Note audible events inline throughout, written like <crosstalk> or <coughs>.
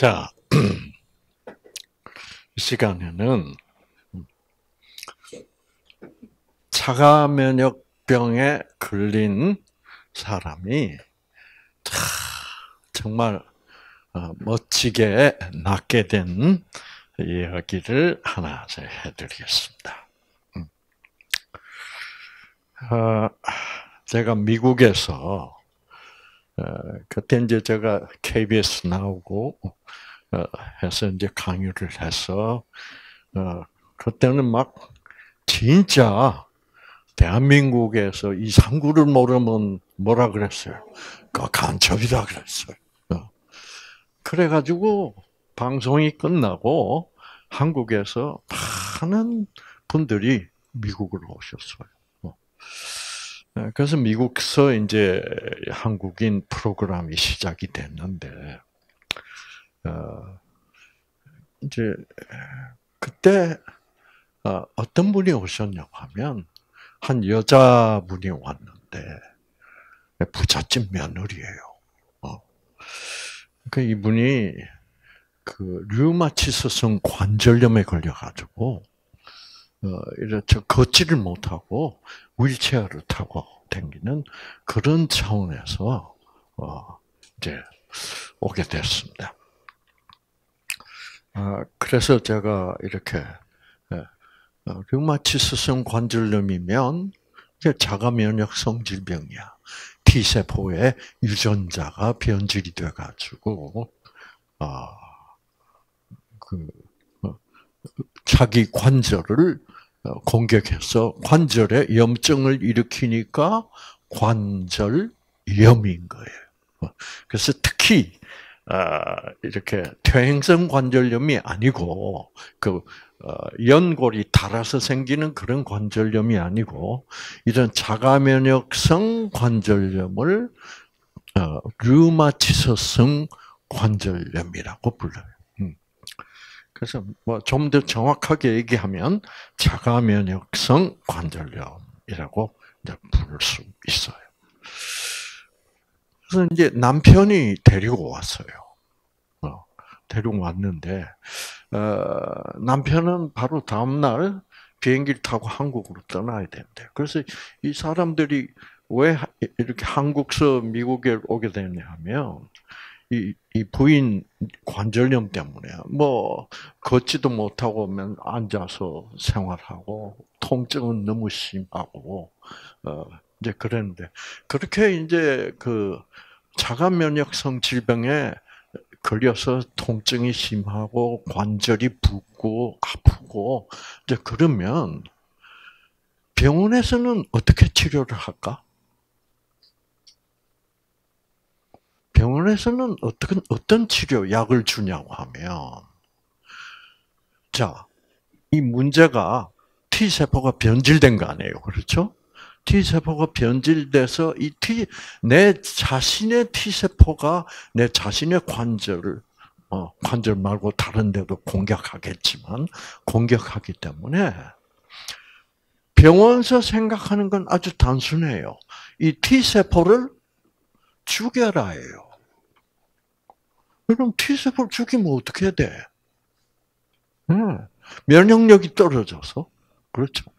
자, <clears throat> 이 시간에는 자가 면역병에 걸린 사람이 정말 어, 멋지게 낫게 된 이야기를 하나 해드리겠습니다. 음. 어, 제가 미국에서 어, 그때 이제 제가 KBS 나오고 해서 이제 강의를 해서 그때는 막 진짜 대한민국에서 이 상구를 모르면 뭐라 그랬어요? 그 간첩이다 그랬어요. 어. 그래가지고 방송이 끝나고 한국에서 많은 분들이 미국으로 오셨어요. 어. 네, 그래서 미국서 이제 한국인 프로그램이 시작이 됐는데, 어, 이제 그때 어떤 분이 오셨냐고 하면 한 여자분이 왔는데 부잣집 며느리예요. 어. 그 이분이 그 류마티스성 관절염에 걸려가지고 어, 이렇게 걷지를 못하고 휠체어를 타고 다니는 그런 차원에서 어, 이제 오게 됐습니다. 아, 그래서 제가 이렇게 어, 류마티스성 관절염이면 자가 면역성 질병이야. T 세포의 유전자가 변질이 돼가지고 아그 어, 자기 관절을 어, 공격해서 관절에 염증을 일으키니까 관절염인 거예요. 그래서 특히 아, 이렇게 퇴행성 관절염이 아니고 그 어, 연골이 닳아서 생기는 그런 관절염이 아니고 이런 자가면역성 관절염을 어, 류마티서성 관절염이라고 불러요. 음. 그래서 뭐 좀 더 정확하게 얘기하면 자가면역성 관절염이라고 부를 수 있어요. 그래서 이제 남편이 데리고 왔어요. 어, 데리고 왔는데 어, 남편은 바로 다음 날 비행기를 타고 한국으로 떠나야 된대. 그래서 이 사람들이 왜 이렇게 한국서 미국에 오게 되냐면 이, 이 부인 관절염 때문에 뭐 걷지도 못하고 면 앉아서 생활하고 통증은 너무 심하고 어 이제 그랬는데 그렇게 이제 그 자가 면역성 질병에 걸려서 통증이 심하고 관절이 붓고 아프고 이제 그러면 병원에서는 어떻게 치료를 할까? 병원에서는 어떤 어떤 치료 약을 주냐고 하면 자, 이 문제가 T 세포가 변질된 거 아니에요. 그렇죠? T 세포가 변질돼서 이 T 내 자신의 T 세포가 내 자신의 관절을 어, 관절 말고 다른 데도 공격하겠지만 공격하기 때문에 병원에서 생각하는 건 아주 단순해요. 이 T 세포를 죽여라예요. 그럼 T 세포를 죽이면 어떻게 돼? 네. 면역력이 떨어져서 그렇죠.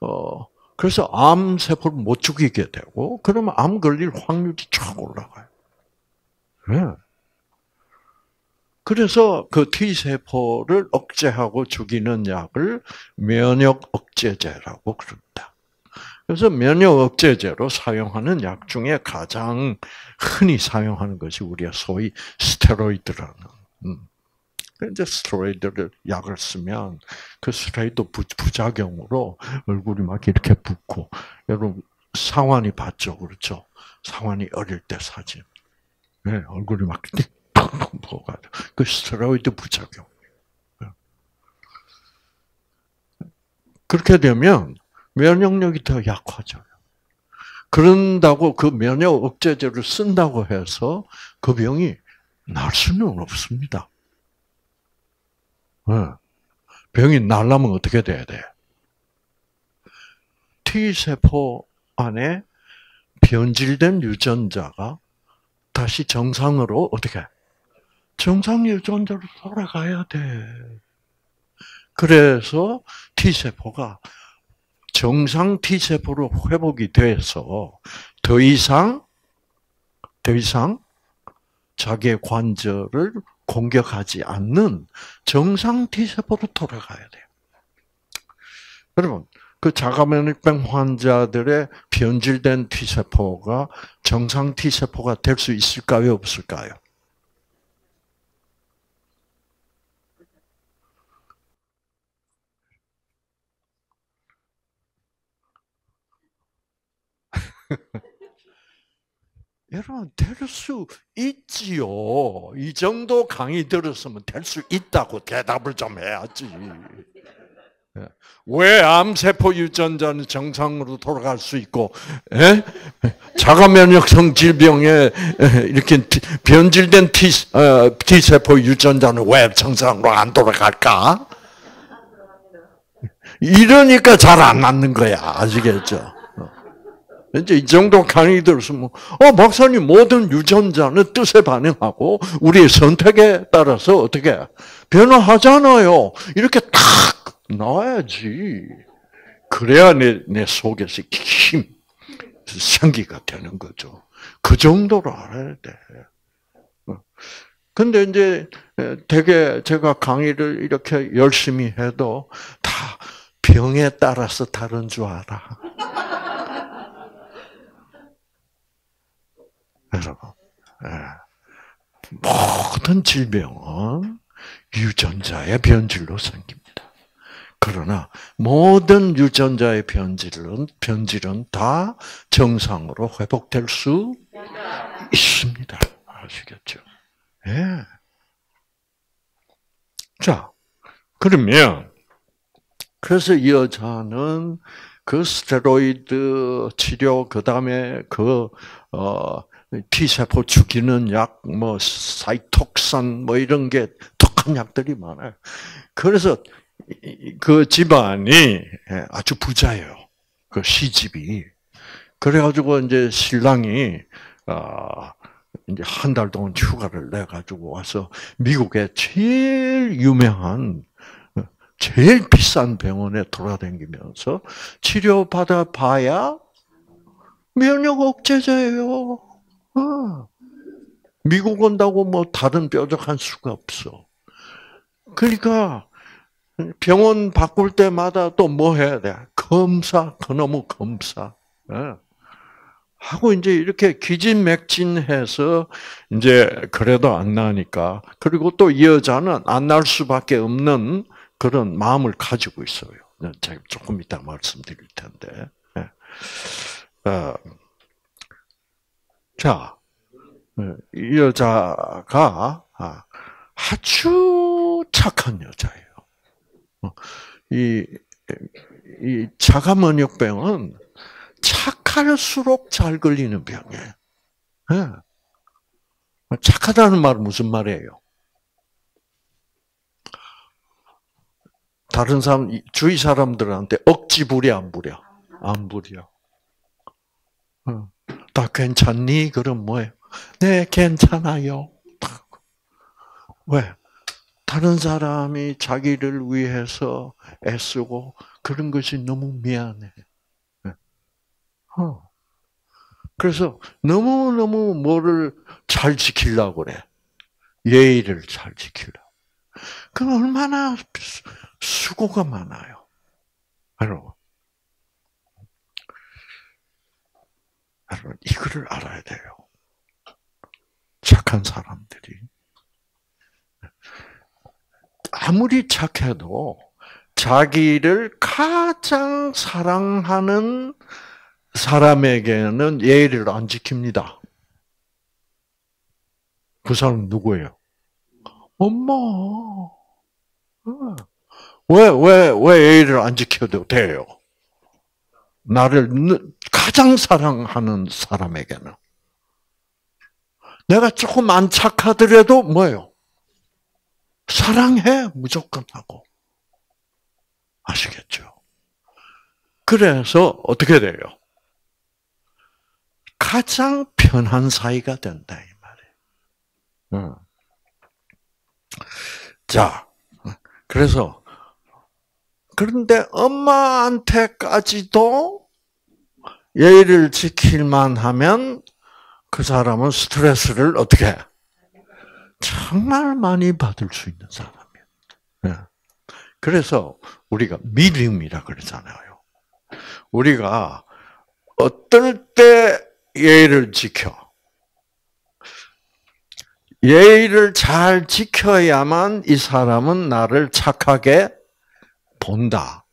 어, 그래서 암 세포를 못 죽이게 되고 그러면 암 걸릴 확률이 쫙 올라가요. 네. 그래서 그 T 세포를 억제하고 죽이는 약을 면역 억제제라고 그럽니다. 그래서 면역 억제제로 사용하는 약 중에 가장 흔히 사용하는 것이 우리가 소위 스테로이드라는 음. 이제 스테로이드를 약을 쓰면 그 스테로이드 부작용으로 얼굴이 막 이렇게 붓고 여러분 상환이 봤죠, 그렇죠? 상환이 어릴 때 사진. 네, 얼굴이 막 부어가지고 그 스테로이드 부작용. 그렇게 되면 면역력이 더 약화져요. 그런다고 그 면역 억제제를 쓴다고 해서 그 병이 날 수는 없습니다. 병이 날라면 어떻게 돼야 돼? T세포 안에 변질된 유전자가 다시 정상으로 어떻게 정상 유전자로 돌아가야 돼. 그래서 T세포가 정상 T세포로 회복이 돼서 더 이상, 더 이상 자기의 관절을 공격하지 않는 정상 T세포로 돌아가야 돼요. 여러분, 그 자가면역병 환자들의 변질된 T세포가 정상 T세포가 될 수 있을까요? 없을까요? <laughs> 여러분, 될 수 있지요. 이 정도 강의 들었으면 될 수 있다고 대답을 좀 해야지. 예. 왜 암세포 유전자는 정상으로 돌아갈 수 있고, 예? 자가 면역성 질병에 이렇게 변질된 T, 어, T세포 유전자는 왜 정상으로 안 돌아갈까? 이러니까 잘안 맞는 거야. 아시겠죠? 이제 이 정도 강의 들었으면, 어, 박사님, 모든 유전자는 뜻에 반응하고, 우리의 선택에 따라서 어떻게 변화하잖아요. 이렇게 탁 나와야지. 그래야 내, 내 속에서 힘, 생기가 되는 거죠. 그 정도로 알아야 돼. 어. 근데 이제 되게 제가 강의를 이렇게 열심히 해도 다 병에 따라서 다른 줄 알아. 여러분, 예. 모든 질병은 유전자의 변질로 생깁니다. 그러나 모든 유전자의 변질은 변질은 다 정상으로 회복될 수 있습니다. 아시겠죠? 예. 자, 그러면 그래서 이 여자는 그 스테로이드 치료 그 다음에 그 어, T세포 죽이는 약, 뭐, 사이톡산, 뭐, 이런 게 독한 약들이 많아요. 그래서 그 집안이 예, 아주 부자예요. 그 시집이. 그래가지고 이제 신랑이, 아, 이제 한 달 동안 휴가를 내가지고 와서 미국의 제일 유명한, 제일 비싼 병원에 돌아다니면서 치료받아 봐야 면역 억제제예요. 어. 미국 온다고 뭐 다른 뾰족한 수가 없어. 그러니까 병원 바꿀 때마다 또 뭐 해야 돼? 검사, 그놈의 검사. 예. 하고 이제 이렇게 기진맥진해서 이제 그래도 안 나니까 그리고 또 이 여자는 안 날 수밖에 없는 그런 마음을 가지고 있어요. 제가 조금 이따 말씀드릴 텐데. 예. 어. 자, 네, 이 여자가 아, 아주 착한 여자예요. 어, 이, 이 자가면역병은 착할수록 잘 걸리는 병이에요. 네. 착하다는 말은 무슨 말이에요? 다른 사람, 주위 사람들한테 억지 부려, 안 부려? 안 부려. 어. 다 괜찮니? 그럼 뭐예요? 네, 괜찮아요. 왜? 다른 사람이 자기를 위해서 애쓰고 그런 것이 너무 미안해. 네. 어. 그래서 너무너무 뭐를 잘 지키려고 그래. 예의를 잘 지키려고. 그 얼마나 수고가 많아요. 여러분. 여러분, 이거를 알아야 돼요. 착한 사람들이. 아무리 착해도 자기를 가장 사랑하는 사람에게는 예의를 안 지킵니다. 그 사람 누구예요? 엄마. 왜, 왜, 왜 예의를 안 지켜도 돼요? 나를 가장 사랑하는 사람에게는. 내가 조금 안 착하더라도 뭐예요? 사랑해, 무조건 하고. 아시겠죠? 그래서 어떻게 돼요? 가장 편한 사이가 된다, 이 말이에요. 자, 그래서 그런데 엄마한테까지도 예의를 지킬만 하면 그 사람은 스트레스를 어떻게 정말 많이 받을 수 있는 사람이에요. 네. 그래서 우리가 믿음이라 그러잖아요. 우리가 어떨 때 예의를 지켜? 예의를 잘 지켜야만 이 사람은 나를 착하게 본다.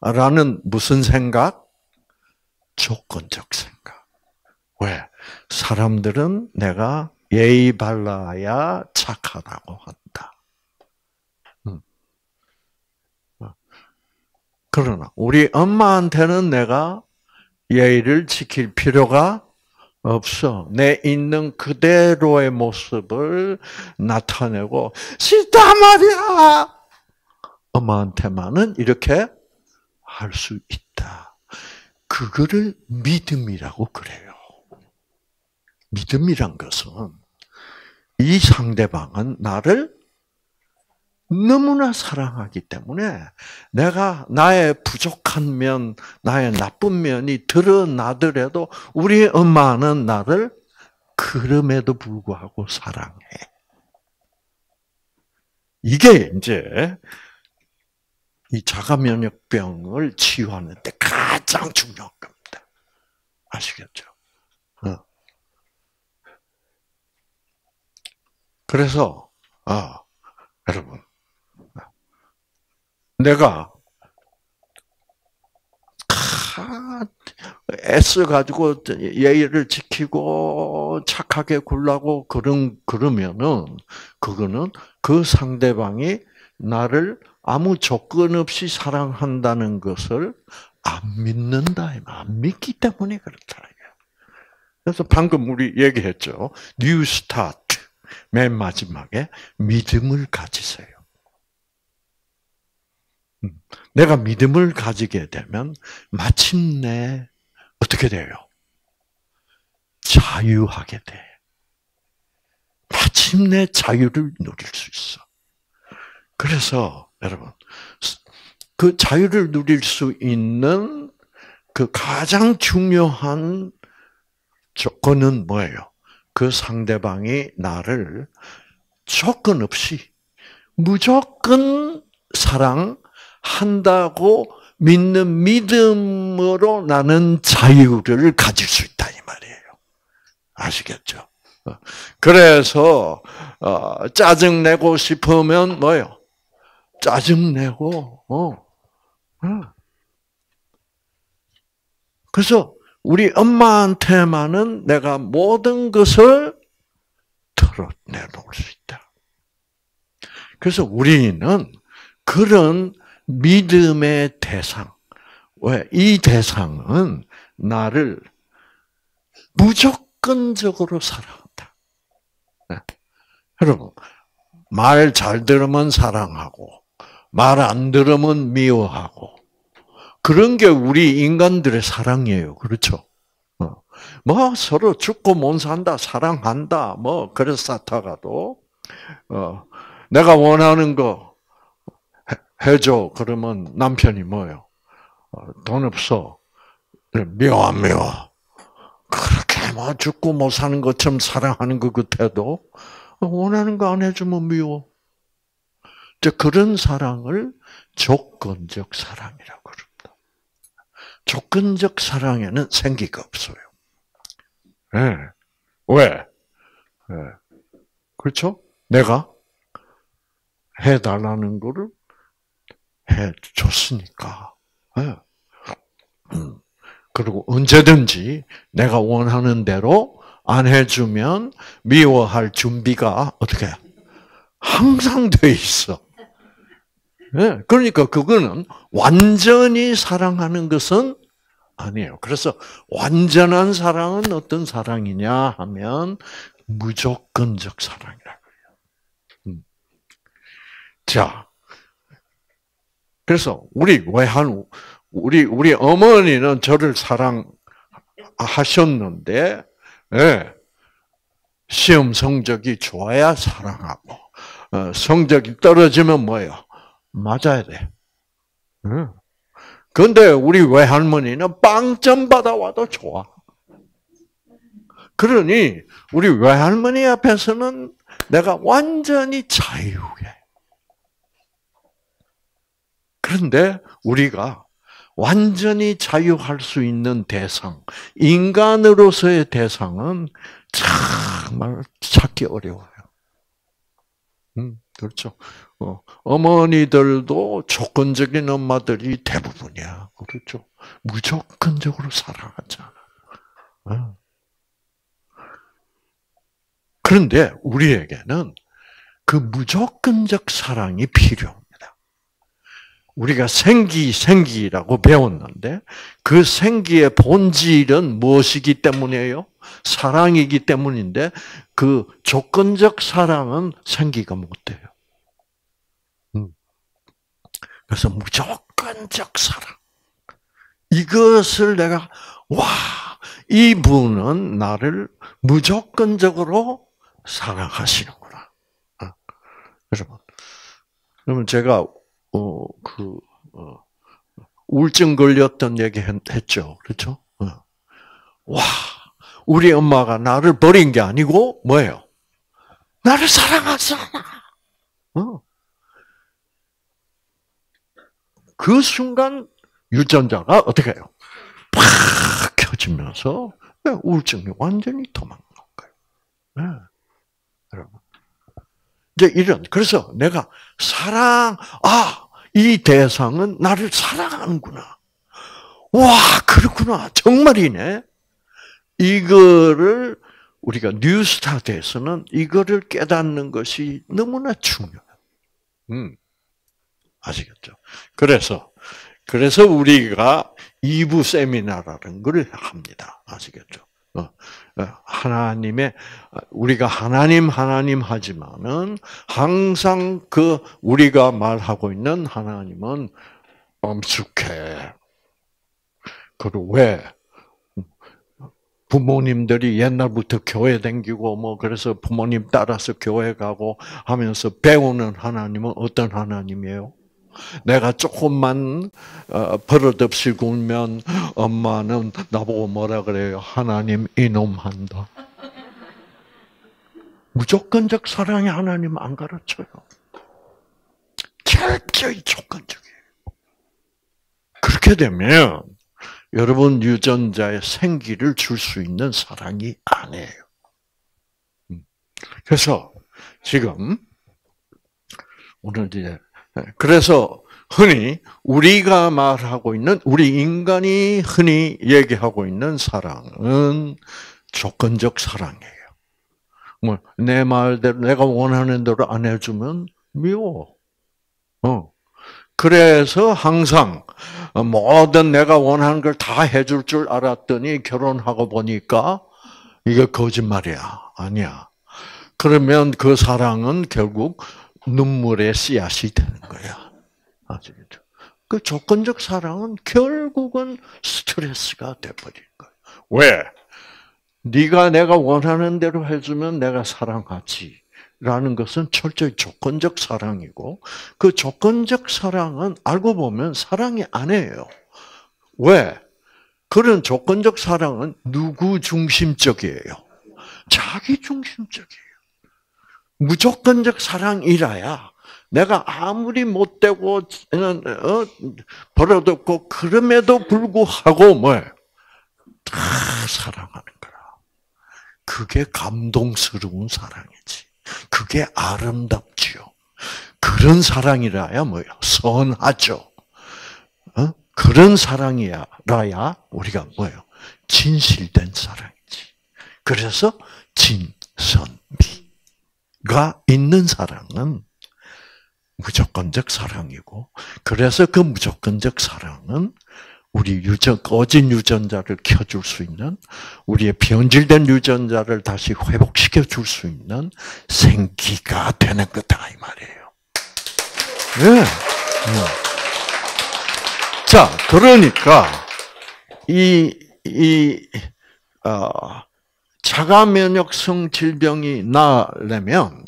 라는 무슨 생각? 조건적 생각. 왜? 사람들은 내가 예의 발라야 착하다고 한다. 음. 어. 그러나 우리 엄마한테는 내가 예의를 지킬 필요가 없어. 내 있는 그대로의 모습을 나타내고 싫다 말이야. 엄마한테만은 이렇게 할 수 있다. 그거를 믿음이라고 그래요. 믿음이란 것은 이 상대방은 나를 너무나 사랑하기 때문에 내가 나의 부족한 면, 나의 나쁜 면이 드러나더라도 우리 엄마는 나를 그럼에도 불구하고 사랑해. 이게 이제 이 자가 면역병을 치유하는 데 가장 중요한 겁니다. 아시겠죠? 어. 그래서 아 여러분 내가 애써 가지고 예의를 지키고 착하게 굴라고 그런 그러면은 그거는 그 상대방이 나를 아무 조건 없이 사랑한다는 것을 안 믿는다, 안 믿기 때문에 그렇다. 그래서 방금 우리 얘기했죠. NEWSTART 맨 마지막에 믿음을 가지세요. 음, 내가 믿음을 가지게 되면 마침내 어떻게 돼요? 자유하게 돼. 마침내 자유를 누릴 수 있어. 그래서 여러분 그 자유를 누릴 수 있는 그 가장 중요한 조건은 뭐예요? 그 상대방이 나를 조건 없이 무조건 사랑한다고 믿는 믿음으로 나는 자유를 가질 수 있다 이 말이에요. 아시겠죠? 그래서 어, 짜증 내고 싶으면 뭐요? 짜증내고, 어. 어. 그래서 우리 엄마한테만은 내가 모든 것을 털어내놓을 수 있다. 그래서 우리는 그런 믿음의 대상, 왜? 이 대상은 나를 무조건적으로 사랑한다. 네. 여러분, 말 잘 들으면 사랑하고, 말 안 들으면 미워하고. 그런 게 우리 인간들의 사랑이에요. 그렇죠? 어. 뭐 서로 죽고 못 산다, 사랑한다, 뭐 그래서 사타가도 어, 내가 원하는 거 해 줘. 그러면 남편이 뭐요? 어, 돈 없어. 미워 안 미워. 그렇게 뭐 죽고 못 사는 것처럼 사랑하는 것 같아도 원하는 거 안 해주면 미워. 그런 사랑을 조건적 사랑이라고 그럽니다. 조건적 사랑에는 생기가 없어요. 네. 왜? 네. 그렇죠? 내가 해달라는 거를 해줬으니까. 네. 음. 그리고 언제든지 내가 원하는 대로 안 해주면 미워할 준비가 어떻게 항상 돼 있어. 네, 그러니까 그거는 완전히 사랑하는 것은 아니에요. 그래서 완전한 사랑은 어떤 사랑이냐 하면 무조건적 사랑이라고 해요. 음. 자, 그래서 우리 외한 우리 우리 어머니는 저를 사랑하셨는데 네, 시험 성적이 좋아야 사랑하고 어, 성적이 떨어지면 뭐예요? 맞아야 돼. 응. 근데 우리 외할머니는 빵점 받아와도 좋아. 그러니 우리 외할머니 앞에서는 내가 완전히 자유해. 그런데 우리가 완전히 자유할 수 있는 대상, 인간으로서의 대상은 정말 찾기 어려워요. 음, 그렇죠. 어, 어머니들도 조건적인 엄마들이 대부분이야. 그렇죠. 무조건적으로 사랑하잖아. 어. 그런데 우리에게는 그 무조건적 사랑이 필요합니다. 우리가 생기, 생기라고 배웠는데 그 생기의 본질은 무엇이기 때문이에요? 사랑이기 때문인데 그 조건적 사랑은 생기가 못 돼요. 음. 그래서 무조건적 사랑. 이것을 내가, 와, 이분은 나를 무조건적으로 사랑하시는구나. 어. 여러분. 그러면 제가 어, 그, 어, 우울증 걸렸던 얘기 했죠. 그렇죠? 어. 와, 우리 엄마가 나를 버린 게 아니고, 뭐예요? 나를 사랑하잖아. 어. 그 순간 유전자가 어떻게 해요? 팍 켜지면서 우울증이 완전히 도망간 거예요. 네. 여러분. 이제 이런, 그래서 내가 사랑, 아, 이 대상은 나를 사랑하는구나. 와, 그렇구나. 정말이네. 이거를 우리가 뉴스타트에서는 이거를 깨닫는 것이 너무나 중요해. 음. 아시겠죠? 그래서, 그래서 우리가 2부 세미나라는 걸 합니다. 아시겠죠? 어, 어, 하나님의 우리가 하나님 하나님 하지만은 항상 그 우리가 말하고 있는 하나님은 엄숙해. 그리고 왜 부모님들이 옛날부터 교회 댕기고 뭐 그래서 부모님 따라서 교회 가고 하면서 배우는 하나님은 어떤 하나님이에요? 내가 조금만 어, 버릇없이 굴면 엄마는 나보고 뭐라 그래요? 하나님 이놈한다. 무조건적 사랑이 하나님 안 가르쳐요. 철저히 조건적이에요. 그렇게 되면 여러분 유전자의 생기를 줄 수 있는 사랑이 아니에요. 음. 그래서 지금 오늘 이제 그래서 흔히 우리가 말하고 있는 우리 인간이 흔히 얘기하고 있는 사랑은 조건적 사랑이에요. 뭐 내 말대로 내가 원하는 대로 안 해주면 미워. 어. 그래서 항상 모든 내가 원하는 걸 다 해줄 줄 알았더니 결혼하고 보니까 이게 거짓말이야. 아니야. 그러면 그 사랑은 결국 눈물의 씨앗이 되는 거야. 아시겠죠? 그 조건적 사랑은 결국은 스트레스가 돼버린 거야. 왜? 네가 내가 원하는 대로 해주면 내가 사랑하지. 라는 것은 철저히 조건적 사랑이고, 그 조건적 사랑은 알고 보면 사랑이 아니에요. 왜? 그런 조건적 사랑은 누구 중심적이에요? 자기 중심적이에요. 무조건적 사랑이라야 내가 아무리 못되고 어, 버릇없고 그럼에도 불구하고 뭐다 사랑하는 거라. 그게 감동스러운 사랑이지. 그게 아름답지요. 그런 사랑이라야 뭐요? 선하죠. 어? 그런 사랑이라야 우리가 뭐요? 진실된 사랑이지. 그래서 진선미. 가 있는 사랑은 무조건적 사랑이고, 그래서 그 무조건적 사랑은 우리 유전, 꺼진 유전자를 켜줄 수 있는, 우리의 변질된 유전자를 다시 회복시켜 줄 수 있는 생기가 되는 거다, 이 말이에요. 네. 네. 자, 그러니까, 이, 이, 어, 자가 면역성 질병이 나려면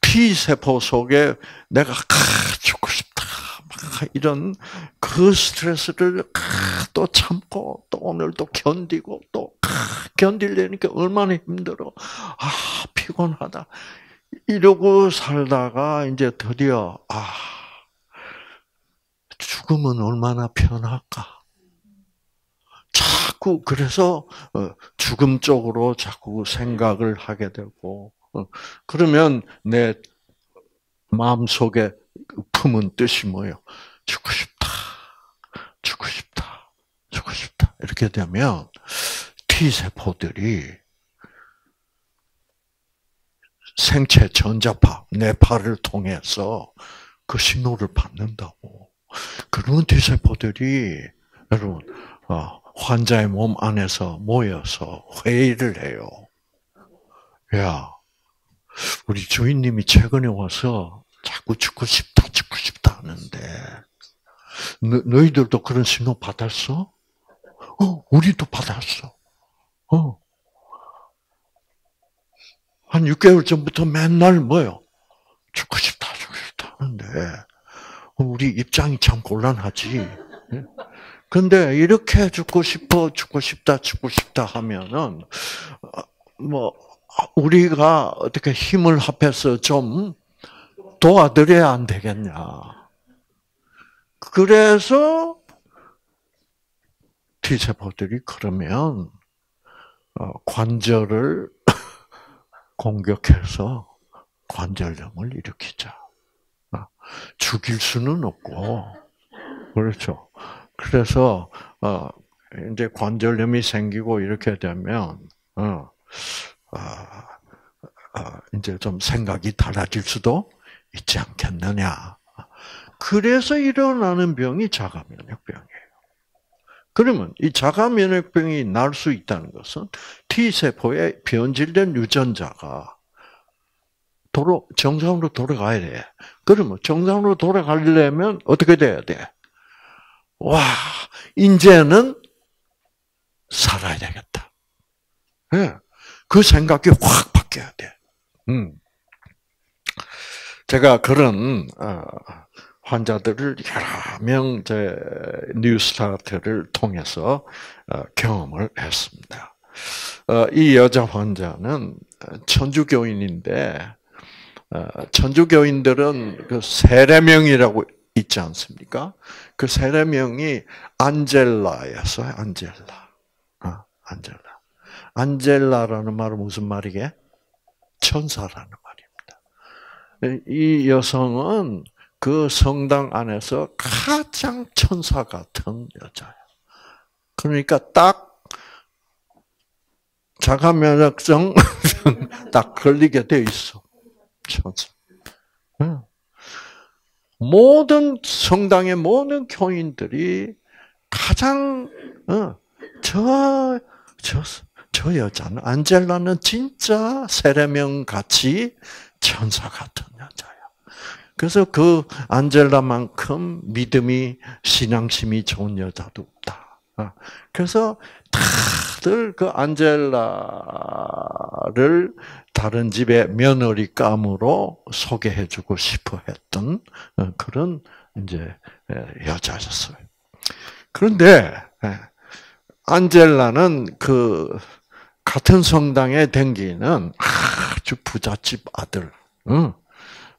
T 세포 속에 내가 죽고 싶다. 이런 그 스트레스를 또 참고 또 오늘도 견디고 또 견딜려니까 얼마나 힘들어. 아 피곤하다. 이러고 살다가 이제 드디어 아 죽으면 얼마나 편할까. 자꾸 그래서 어, 죽음 쪽으로 자꾸 생각을 하게 되고 어, 그러면 내 마음 속에 품은 뜻이 뭐요? 죽고 싶다, 죽고 싶다, 죽고 싶다 이렇게 되면 T 세포들이 생체 전자파, 뇌파를 통해서 그 신호를 받는다고. 그런 T 세포들이 여러분 어, 환자의 몸 안에서 모여서 회의를 해요. 야, 우리 주인님이 최근에 와서 자꾸 죽고 싶다, 죽고 싶다 하는데, 너, 너희들도 그런 신호 받았어? 어, 우리도 받았어. 어. 한 6개월 전부터 맨날 뭐요? 죽고 싶다, 죽고 싶다 하는데, 우리 입장이 참 곤란하지. 예? 근데 이렇게 죽고 싶어, 죽고 싶다, 죽고 싶다 하면은 뭐 우리가 어떻게 힘을 합해서 좀 도와드려야 안 되겠냐. 그래서 T세포들이 그러면 어, 관절을 <coughs> 공격해서 관절염을 일으키자. 어, 죽일 수는 없고, 그렇죠. 그래서 어 이제 관절염이 생기고 이렇게 되면 어, 어, 어, 이제 좀 생각이 달라질 수도 있지 않겠느냐. 그래서 일어나는 병이 자가면역병이에요. 그러면 이 자가면역병이 날 수 있다는 것은 T세포의 변질된 유전자가 도로, 정상으로 돌아가야 돼. 그러면 정상으로 돌아가려면 어떻게 돼야 돼? 와, 이제는 살아야 되겠다. 네. 그 생각이 확 바뀌어야 돼. 음. 제가 그런 어, 환자들을 여러 명 제 뉴스타트를 통해서 어, 경험을 했습니다. 어, 이 여자 환자는 천주교인인데 천주교인들은 그 세례명이라고 있지 않습니까? 그 세례명이 안젤라였어요. 안젤라. 어, 안젤라. 안젤라라는 말은 무슨 말이게? 천사라는 말입니다. 이 여성은 그 성당 안에서 가장 천사 같은 여자예요. 그러니까 딱 자가 면역증 <laughs> 딱 걸리게 돼 있어. 천사. 모든 성당의 모든 교인들이 가장 어, 저, 저, 저 여자는 안젤라는 진짜 세례명 같이 천사 같은 여자야. 그래서 그 안젤라만큼 믿음이 신앙심이 좋은 여자도 없다. 어, 그래서 다들 그 안젤라를 다른 집의 며느리감으로 소개해주고 싶어 했던 어, 그런 이제 여자였어요. 그런데 안젤라는 그 같은 성당에 댕기는 아주 부잣집 아들, 응?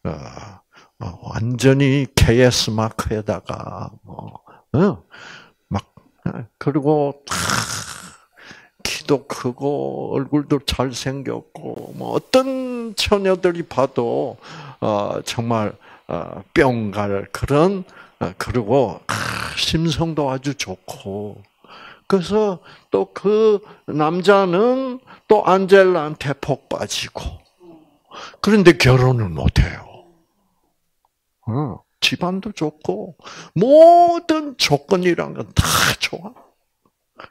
어, 어, 완전히 KS 마크에다가 뭐, 응? 막 그리고 키도 크고 얼굴도 잘 생겼고 뭐 어떤 처녀들이 봐도 어, 정말 어, 뿅갈 그런 어, 그리고 아, 심성도 아주 좋고 그래서 또 그 남자는 또 안젤라한테 폭 빠지고 그런데 결혼을 못 해요. 어, 집안도 좋고 모든 조건이란 건 다 좋아.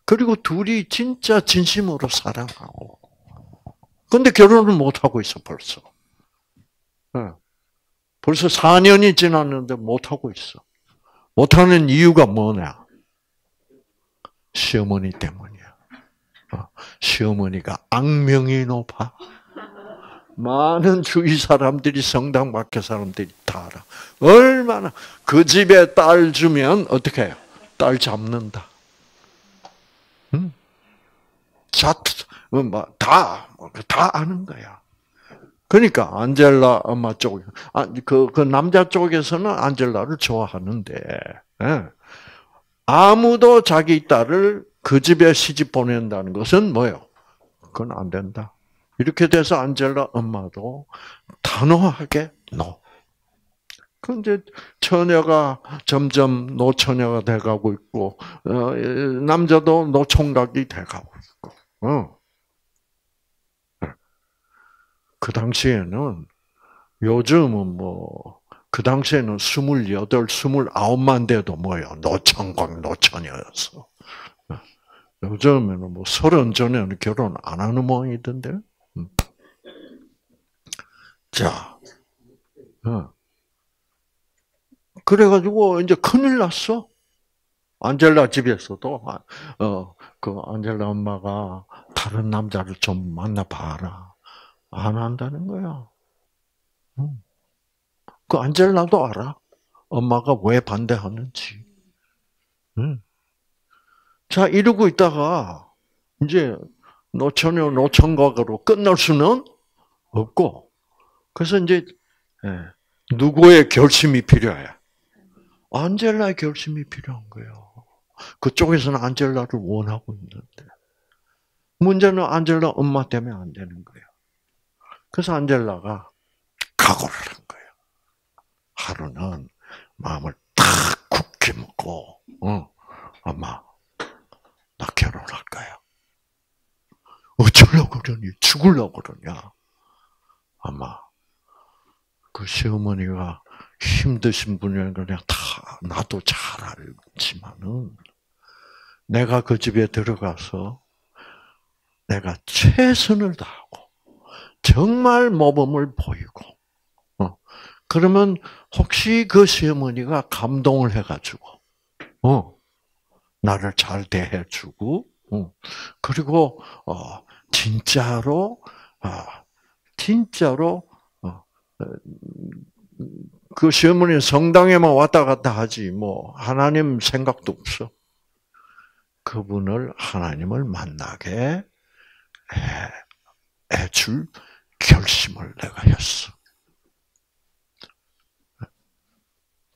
그리고 둘이 진짜 진심으로 사랑하고. 근데 결혼을 못 하고 있어 벌써. 벌써 4년이 지났는데 못 하고 있어. 못 하는 이유가 뭐냐? 시어머니 때문이야. 어, 시어머니가 악명이 높아. 많은 주위 사람들이 성당 밖에 사람들이 다 알아. 얼마나 그 집에 딸 주면 어떻게 해요? 딸 잡는다. 자, 뭐, 뭐, 다, 뭐, 다 아는 거야. 그러니까 안젤라 엄마 쪽, 아, 그, 그 남자 쪽에서는 안젤라를 좋아하는데, 예. 아무도 자기 딸을 그 집에 시집 보낸다는 것은 뭐요? 그건 안 된다. 이렇게 돼서 안젤라 엄마도 단호하게 no. 그 이제 처녀가 점점 노처녀가 돼가고 있고 어, 남자도 노총각이 돼가고 있고. 어. 그 당시에는 요즘은 뭐 그 당시에는 스물여덟, 스물아홉만 돼도 뭐요 노총각, 노처녀였어. 요즘에는 뭐 서른 전에는 결혼 안 하는 모양이던데. 음. 자, 어. 그래가지고 이제 큰일 났어. 안젤라 집에서도 어그 안젤라 엄마가 다른 남자를 좀 만나봐라 안 한다는 거야. 음. 그 안젤라도 알아. 엄마가 왜 반대하는지. 음. 자 이러고 있다가 이제 노처녀 노총각으로 끝날 수는 없고 그래서 이제 예, 누구의 결심이 필요해? 안젤라의 결심이 필요한 거예요. 그쪽에서는 안젤라를 원하고 있는데 문제는 안젤라 엄마 때문에 안 되는 거예요. 그래서 안젤라가 각오를 한 거예요. 하루는 마음을 탁 굳게 먹고, 어, 엄마, 나 결혼할 거야. 어쩌려고 그러니? 죽으려고 그러냐? 아마, 그 시어머니가 힘드신 분이라 그냥 다, 나도 잘 알지만은, 내가 그 집에 들어가서 내가 최선을 다하고, 정말 모범을 보이고, 어, 그러면 혹시 그 시어머니가 감동을 해가지고, 어, 나를 잘 대해주고, 어, 그리고, 어, 진짜로, 아, 진짜로, 어, 어, 그 시어머니 성당에만 왔다 갔다 하지, 뭐, 하나님 생각도 없어. 그분을, 하나님을 만나게 해, 줄 결심을 내가 했어.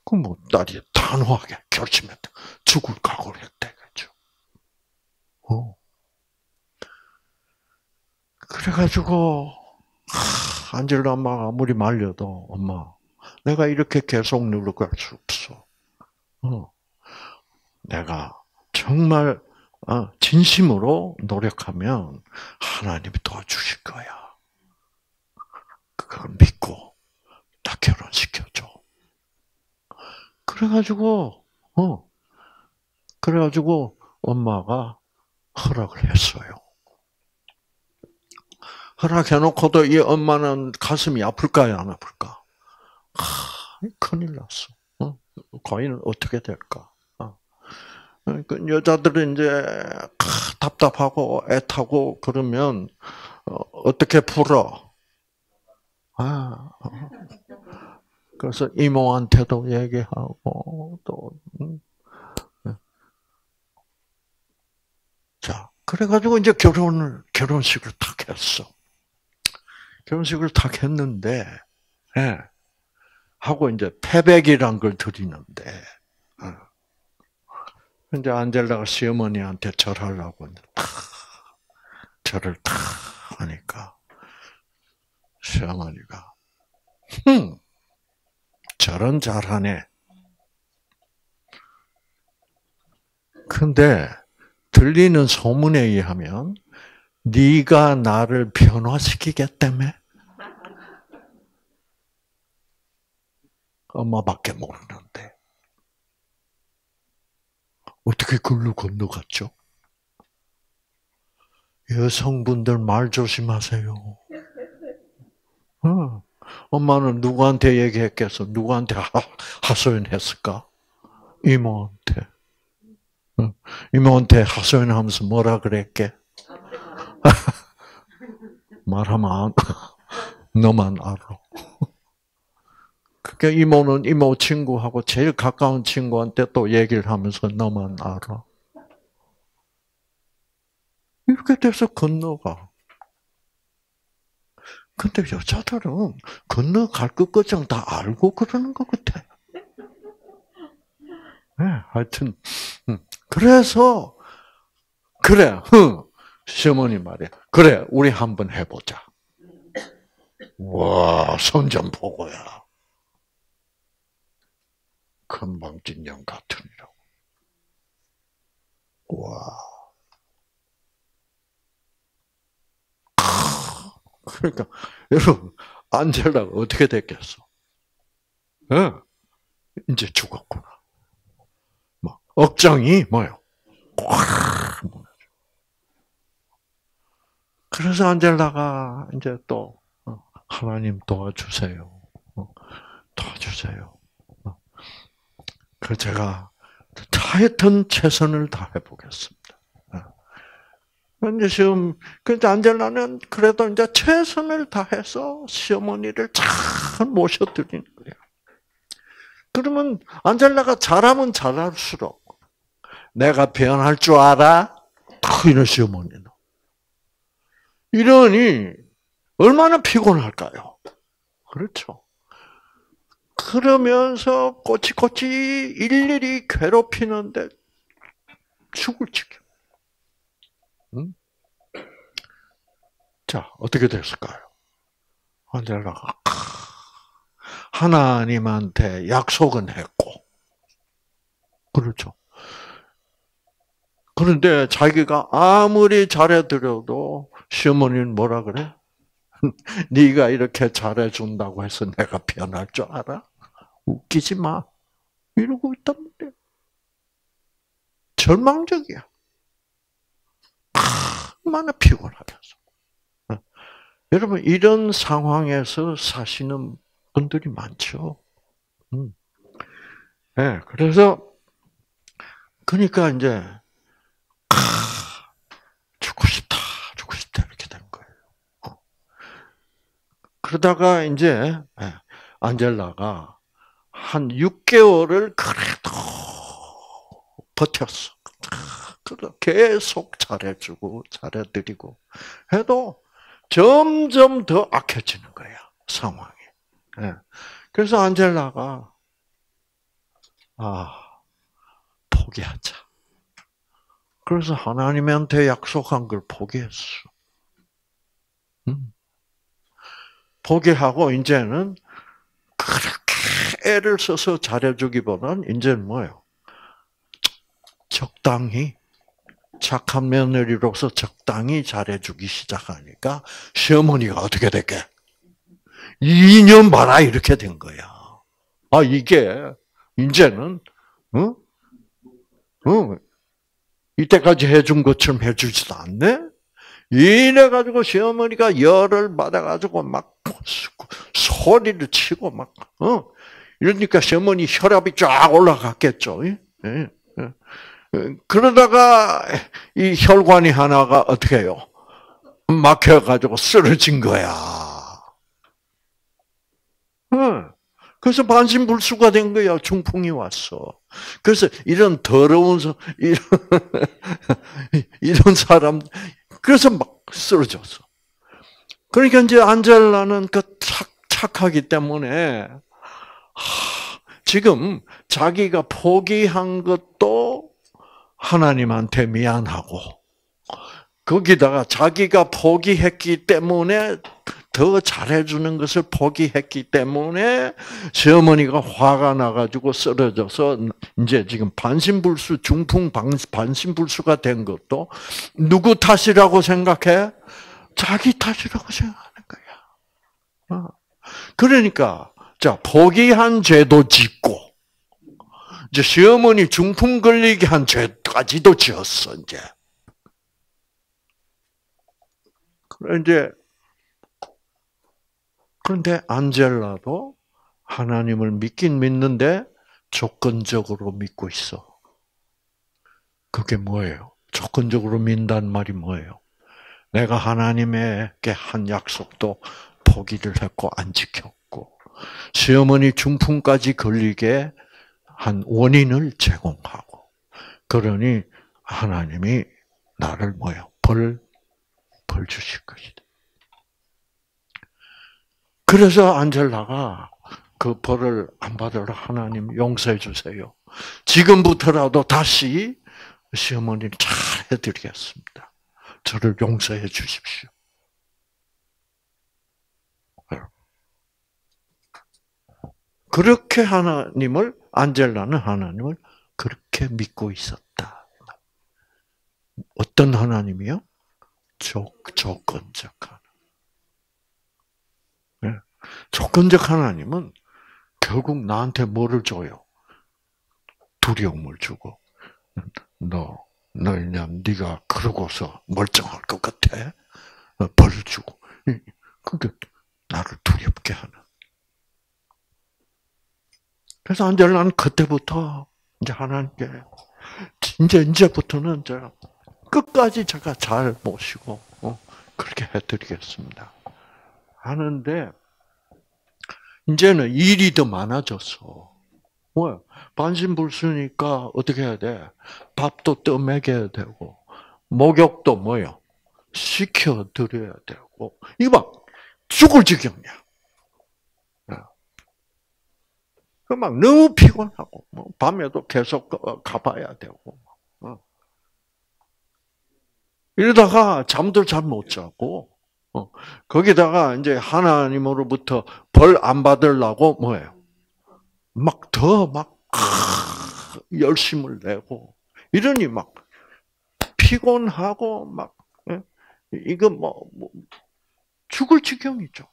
그뭐 딸이 단호하게 결심했다. 죽을 각오를 했대, 그죠? 어. 그래가지고 하, 안젤라 엄마가 아무리 말려도 엄마, 내가 이렇게 계속 늙어갈 수 없어. 어. 내가 정말 어, 진심으로 노력하면 하나님이 도와주실 거야. 그걸 믿고 나 결혼시켜줘. 그래가지고, 어, 그래가지고 엄마가 허락을 했어요. 허락해놓고도 이 엄마는 가슴이 아플까요, 안 아플까? 아, 큰일 났어. 어? 과연 어떻게 될까? 어. 그 여자들은 이제 답답하고 애타고 그러면 어, 떻게 풀어? 아, 어. 그래서 이모한테도 얘기하고 또 음. 네. 자, 그래 가지고 이제 결혼을 결혼식을 탁 했어. 결혼식을 탁 했는데, 예. 하고 이제 패백이란 걸 드리는데, 어. 이제 안젤라가 시어머니한테 절하려고 탁 절을 탁 하니까 시어머니가 흠 절은 잘하네. 근데 들리는 소문에 의하면 네가 나를 변화시키겠다며? 엄마밖에 모르는데 어떻게 글로 건너갔죠? 여성분들 말 조심하세요. 어. 엄마는 누구한테 얘기했겠어? 누구한테 하소연했을까? 이모한테. 어. 이모한테 하소연하면서 뭐라 그랬게? <laughs> 말하면 안, <laughs> 너만 알아. 그러니까 이모는 이모 친구하고 제일 가까운 친구한테 또 얘기를 하면서 너만 알아. 이렇게 돼서 건너가. 근데 여자들은 건너갈 것 것장 다 알고 그러는 것 같아. 네, 하여튼, 음, 그래서, 그래, 시어머니 말이야. 그래, 우리 한번 해보자. 와, 선전 보고야. 금방진년 같으니라고. 와. 그러니까 여러분 안젤라가 어떻게 됐겠어? 예, 이제 죽었구나. 막 억장이 뭐요? 그래서 안젤라가 이제 또 어, 하나님 도와주세요. 어, 도와주세요. 그 제가 하여튼 최선을 다해 보겠습니다. 이제 시험, 그런데 안젤라는 그래도 이제 최선을 다해서 시어머니를 잘 모셔드리는 거예요. 그러면 안젤라가 잘하면 잘할수록 내가 변할 줄 알아? 이런 시어머니는. 이러니 얼마나 피곤할까요? 그렇죠. 그러면서 꼬치꼬치 일일이 괴롭히는데 죽을 지경. 응? 자, 어떻게 됐을까요? 안젤라가 하나님한테 약속은 했고, 그렇죠. 그런데 자기가 아무리 잘해드려도 시어머니는 뭐라 그래? <laughs> 네가 이렇게 잘해준다고 해서 내가 변할 줄 알아? 웃기지 마. 이러고 있단 말이야. 절망적이야. 얼마나 피곤하겠어. 어? 여러분, 이런 상황에서 사시는 분들이 많죠. 음. 네, 그래서, 그러니까 이제, 아, 죽고 싶다, 죽고 싶다, 이렇게 된 거예요. 어. 그러다가 이제, 예, 안젤라가 한 6개월을 그래도 버텼어. 계속 잘해주고 잘해드리고 해도 점점 더 악해지는 거야 상황이. 예. 그래서 안젤라가 아 포기하자. 그래서 하나님한테 약속한 걸 포기했어. 음. 포기하고 이제는 그렇게 애를 써서 잘해주기보다는 이제는 뭐예요? 적당히 착한 며느리로서 적당히 잘해주기 시작하니까 시어머니가 어떻게 됐게? 2년 봐라 이렇게 된 거야. 아 이게 이제는 어? 어? 이때까지 해준 것처럼 해주지도 않네. 이래 가지고 시어머니가 열을 받아 가지고 막 소리를 치고 막 어? 이러니까 시어머니 혈압이 쫙 올라갔겠죠. 예? 예. 그러다가 이 혈관이 하나가 어떻게 해요? 막혀가지고 쓰러진 거야. 그래서 반신불수가 된 거야. 중풍이 왔어. 그래서 이런 더러운 이런 <laughs> 이런 사람 그래서 막 쓰러졌어. 그러니까 이제 안젤라는 그 착, 착하기 때문에 하, 지금 자기가 포기한 것도 하나님한테 미안하고 거기다가 자기가 포기했기 때문에 더 잘해주는 것을 포기했기 때문에 시어머니가 화가 나가지고 쓰러져서 이제 지금 반신불수 중풍 반신불수가 된 것도 누구 탓이라고 생각해? 자기 탓이라고 생각하는 거야. 어. 그러니까 자 포기한 죄도 짓고 이제 시어머니 중풍 걸리게 한 죄까지도 지었어, 이제. 이제, 그런데 안젤라도 하나님을 믿긴 믿는데 조건적으로 믿고 있어. 그게 뭐예요? 조건적으로 믿는다는 말이 뭐예요? 내가 하나님에게 한 약속도 포기를 했고 안 지켰고 시어머니 중풍까지 걸리게 한 원인을 제공하고 그러니 하나님이 나를 뭐요 벌, 벌 주실 것이다. 그래서 안젤라가 그 벌을 안 받으라 하나님 용서해 주세요. 지금부터라도 다시 시어머니를 잘 해드리겠습니다. 저를 용서해 주십시오. 그렇게 하나님을 안젤라는 하나님을 그렇게 믿고 있었다. 어떤 하나님이요? 조, 조건적 하나님. 네. 조건적 하나님은 결국 나한테 뭐를 줘요? 두려움을 주고 너 너냐 네가 그러고서 멀쩡할 것 같아? 어, 벌을 주고 그게 나를 두렵게 하는. 그래서 안젤라는 그때부터 이제 하나님께 이제 이제부터는 제가 끝까지 제가 잘 모시고 어, 그렇게 해드리겠습니다. 하는데 이제는 일이 더 많아졌어. 뭐야? 반신불수니까 어떻게 해야 돼? 밥도 떠먹여야 되고, 목욕도 뭐요? 시켜드려야 되고, 이거 막 죽을 지경이야. 그막 너무 피곤하고, 뭐 밤에도 계속 가봐야 되고, 어. 이러다가 잠도 잘 못 자고, 어. 거기다가 이제 하나님으로부터 벌 안 받으려고 뭐예요? 막 더 막 열심을 내고 이러니 막 피곤하고 막 예? 이거 뭐, 뭐 죽을 지경이죠.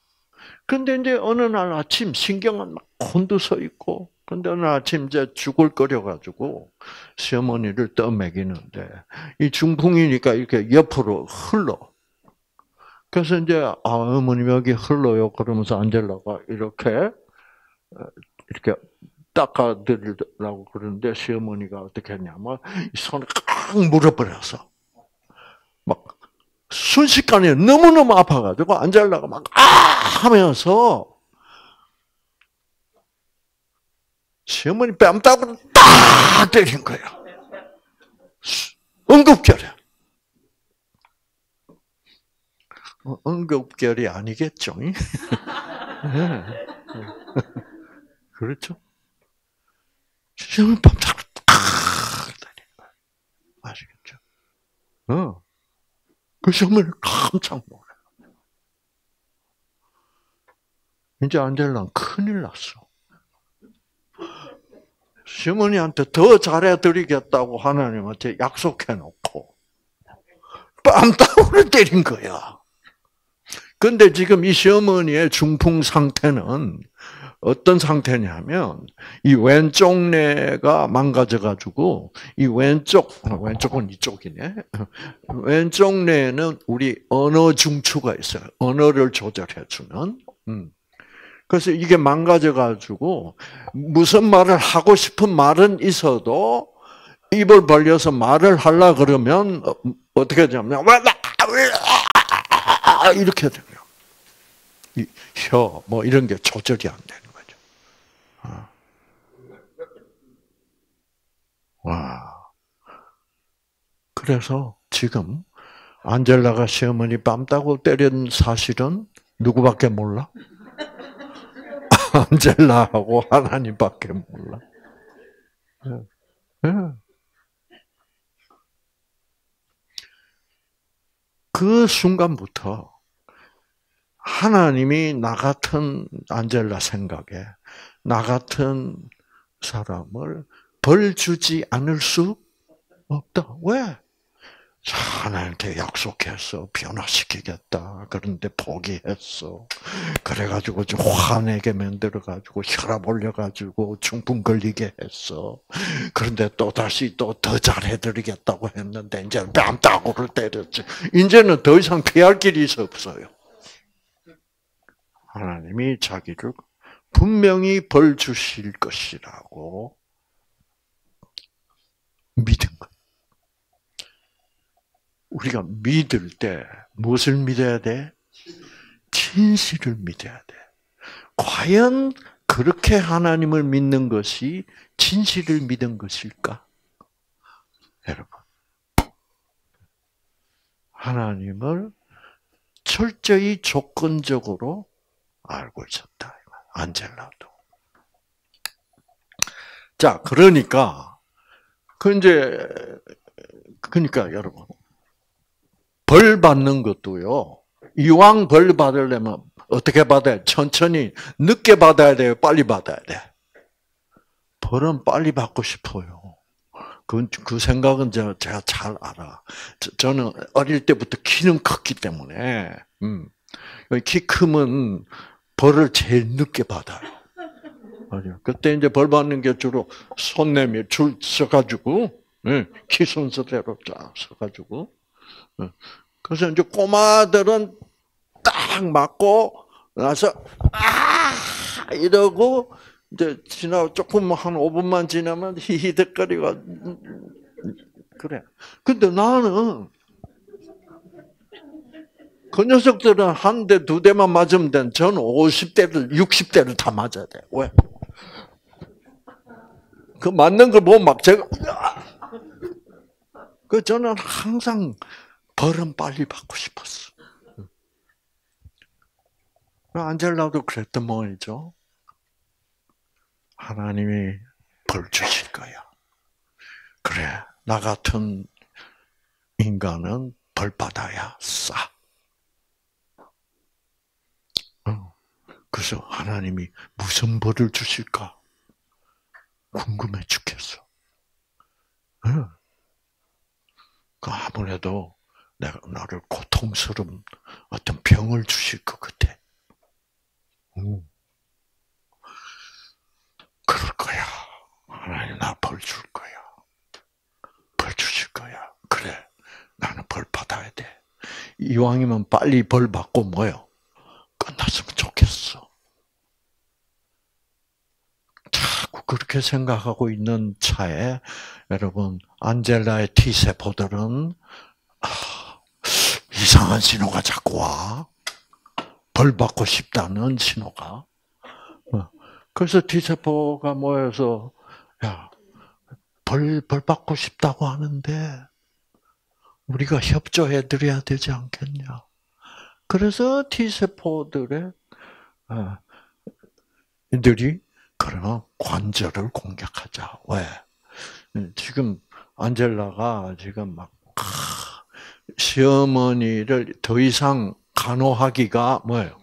근데 이제 어느 날 아침 신경은 막 곤두서 있고, 근데 어느 아침 이제 죽을 거려가지고 시어머니를 떠먹이는데 이 중풍이니까 이렇게 옆으로 흘러. 그래서 이제 아 어머님 여기 흘러요 그러면서 안젤라가 이렇게 어, 이렇게 닦아드리라고 그러는데 시어머니가 어떻게 했냐면 손을 꽉 물어버려서 막 순식간에 너무너무 아파가지고 안젤라가 막 아! 하면서 시어머니 뺨따구로 딱 때린 거야. 응급결에. 어, 응급결이 아니겠죠? <laughs> <laughs> 네. 그렇죠? 시험을 밤새고 탁 때리는 거야. 아시겠죠? 어. 그 시험을 깜짝 놀래. 이제 안젤란 큰일 났어. 시어머니한테 더 잘해드리겠다고 하나님한테 약속해놓고 뺨따구를 때린 거야. 근데 지금 이 시어머니의 중풍 상태는 어떤 상태냐면 이 왼쪽 뇌가 망가져 가지고 이 왼쪽 왼쪽은 이쪽이네. 왼쪽 뇌는 우리 언어 중추가 있어요. 언어를 조절해 주는. 음. 그래서 이게 망가져 가지고 무슨 말을 하고 싶은 말은 있어도 입을 벌려서 말을 하려 그러면 어, 어떻게 되냐면 이렇게 돼요. 혀, 뭐 이런 게 조절이 안 돼. 어. 와. 그래서 지금 안젤라가 시어머니 뺨따고 때린 사실은 누구밖에 몰라? <laughs> 안젤라하고 하나님밖에 몰라. 네. 네. 그 순간부터 하나님이 나 같은 안젤라 생각에 나 같은 사람을 벌 주지 않을 수 없다. 왜? 하나님한테 약속했어. 변화시키겠다. 그런데 포기했어. 그래가지고 좀 화내게 만들어가지고 혈압 올려가지고 중풍 걸리게 했어. 그런데 또 다시 또 더 잘해드리겠다고 했는데 이제 뺨따구를 때렸지. 이제는 더 이상 피할 길이 없어요. 하나님이 자기를 분명히 벌 주실 것이라고 믿은 것. 우리가 믿을 때 무엇을 믿어야 돼? 진실을 믿어야 돼. 과연 그렇게 하나님을 믿는 것이 진실을 믿은 것일까? 여러분. 하나님을 철저히 조건적으로 알고 있었다. 안젤라도. 자, 그러니까, 그 이제, 그러니까 여러분, 벌 받는 것도요, 이왕 벌 받으려면 어떻게 받아야 천천히, 늦게 받아야 돼요? 빨리 받아야 돼? 벌은 빨리 받고 싶어요. 그, 그 생각은 제가, 제가 잘 알아. 저, 는 어릴 때부터 키는 컸기 때문에, 음. 키 크면 벌을 제일 늦게 받아요. 맞아요. 그때 이제 벌 받는 게 주로 손 내밀 줄 서가지고, 네, 키 순서대로 쫙 서가지고. 네. 그래서 이제 꼬마들은 딱 맞고 나서, 아! 이러고, 이제 지나 조금 한 5분만 지나면 히히덕거리가 그래. 근데 나는 그 녀석들은 한 대, 두 대만 맞으면 된, 전 50대를, 60대를 다 맞아야 돼. 왜? 그 맞는 걸 보면 막 제가, 그 저는 항상 벌은 빨리 받고 싶었어. 안젤라도 그랬던 모양이죠. 하나님이 벌 주실 거야. 그래, 나 같은 인간은 벌 받아야 싸. 어. 그래서 하나님이 무슨 벌을 주실까? 궁금해 죽겠어. 응. 그 아무래도 내가 나를 고통스러운 어떤 병을 주실 것 같아. 응. 그럴 거야. 하나님 나 벌 줄 거야. 벌 주실 거야. 그래. 나는 벌 받아야 돼. 이왕이면 빨리 벌 받고 뭐요? 끝났으면 좋겠어. 자꾸 그렇게 생각하고 있는 차에 여러분 안젤라의 T세포들은 아, 이상한 신호가 자꾸 와. 벌 받고 싶다는 신호가. 그래서 T세포가 모여서, 야, 벌, 벌 받고 싶다고 하는데, 우리가 협조해 드려야 되지 않겠냐. 그래서 T세포들의, 어, 들이, 그러면 관절을 공격하자. 왜? 지금, 안젤라가 지금 막, 시어머니를 더 이상 간호하기가 뭐예요?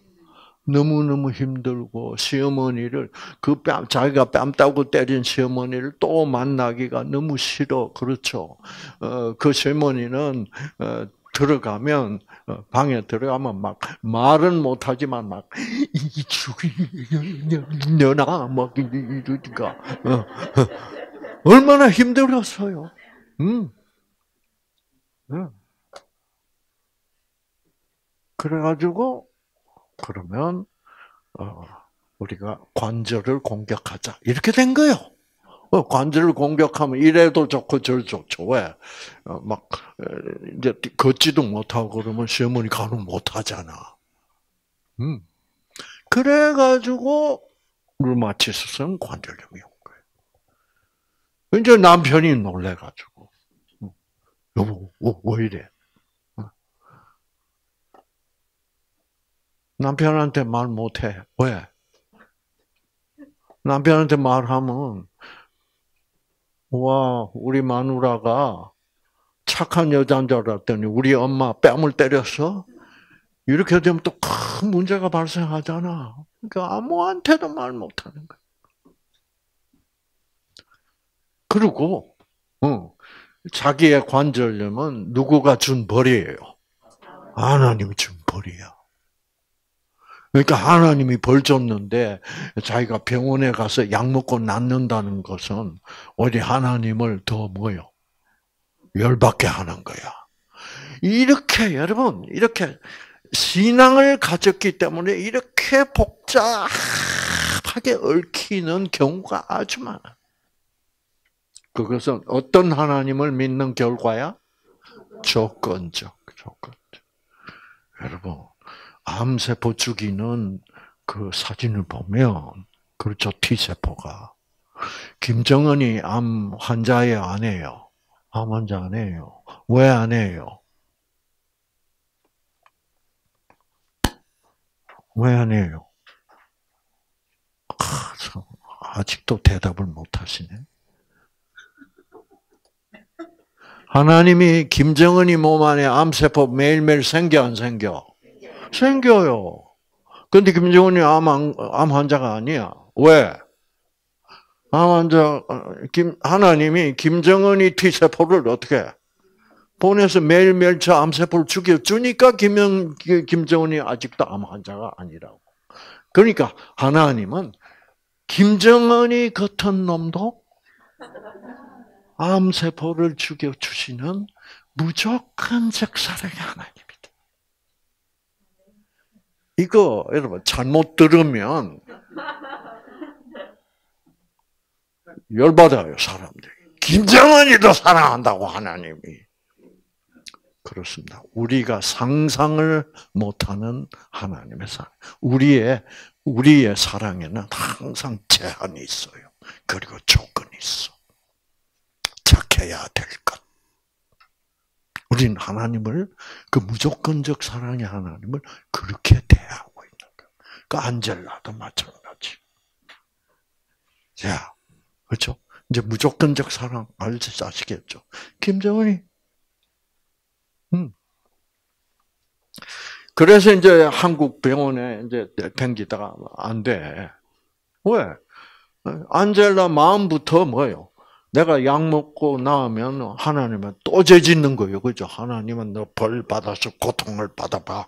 너무너무 힘들고 시어머니를 그 뺨 자기가 뺨 따고 때린 시어머니를 또 만나기가 너무 싫어. 그렇죠. 어, 그 시어머니는 어, 들어가면 어, 방에 들어가면 막 말은 못하지만 막 이죽이려나 막 이러니까 어, 얼마나 힘들었어요. 음. 그래가지고 그러면 어, 우리가 관절을 공격하자 이렇게 된 거예요. 어, 관절을 공격하면 이래도 좋고 저래도. 왜? 어, 막 이제 걷지도 못하고 그러면 시어머니 가는 못하잖아. 음. 그래가지고 루마티스는 관절염이 온 거예요. 이제 남편이 놀래가지고 여보, 왜 이래? 남편한테 말 못해. 왜? 남편한테 말하면 와 우리 마누라가 착한 여자인 줄 알았더니 우리 엄마 뺨을 때렸어? 이렇게 되면 또 큰 문제가 발생하잖아. 그러니까 아무한테도 말 못하는 거야. 그리고 어, 자기의 관절염은 누구가 준 벌이에요? 하나님이 준 벌이야. 그러니까 하나님이 벌 줬는데 자기가 병원에 가서 약 먹고 낫는다는 것은 오히려 하나님을 더 뭐요? 열받게 하는 거야. 이렇게 여러분 이렇게 신앙을 가졌기 때문에 이렇게 복잡하게 얽히는 경우가 아주 많아. 그것은 어떤 하나님을 믿는 결과야? 조건적, 조건적. 여러분, 암세포 죽이는 그 사진을 보면 그렇죠 T세포가 김정은이 암 환자의 아내요. 암 환자 아내요. 왜 아내요? 왜 아내요? 아, 아직도 대답을 못 하시네. 하나님이 김정은이 몸 안에 암세포 매일매일 생겨 안 생겨? 생겨요. 근데 김정은이 암, 암 환자가 아니야. 왜? 암 환자, 김, 하나님이 김정은이 T세포를 어떻게 보내서 매일매일 저 암세포를 죽여주니까 김영, 김정은이 아직도 암 환자가 아니라고. 그러니까 하나님은 김정은이 같은 놈도 암세포를 죽여주시는 무조건 적 사랑의 하나님 이거 여러분 잘못 들으면 열받아요 사람들이. 김정은이도 사랑한다고 하나님이. 그렇습니다. 우리가 상상을 못하는 하나님의 사랑. 우리의 우리의 사랑에는 항상 제한이 있어요. 그리고 조건이 있어. 착해야 될 것. 우리는 하나님을 그 무조건적 사랑의 하나님을 그렇게 대하고 있는 거예요. 그 안젤라도 마찬가지. 자, 그렇죠? 이제 무조건적 사랑 알지 아시겠죠? 김정은이 음. 그래서 이제 한국 병원에 이제 댕기다가 안 돼. 왜? 안젤라 마음부터 뭐요? 내가 약 먹고 나면 하나님은 또 죄짓는 거예요. 그죠? 하나님은 너 벌 받아서 고통을 받아봐.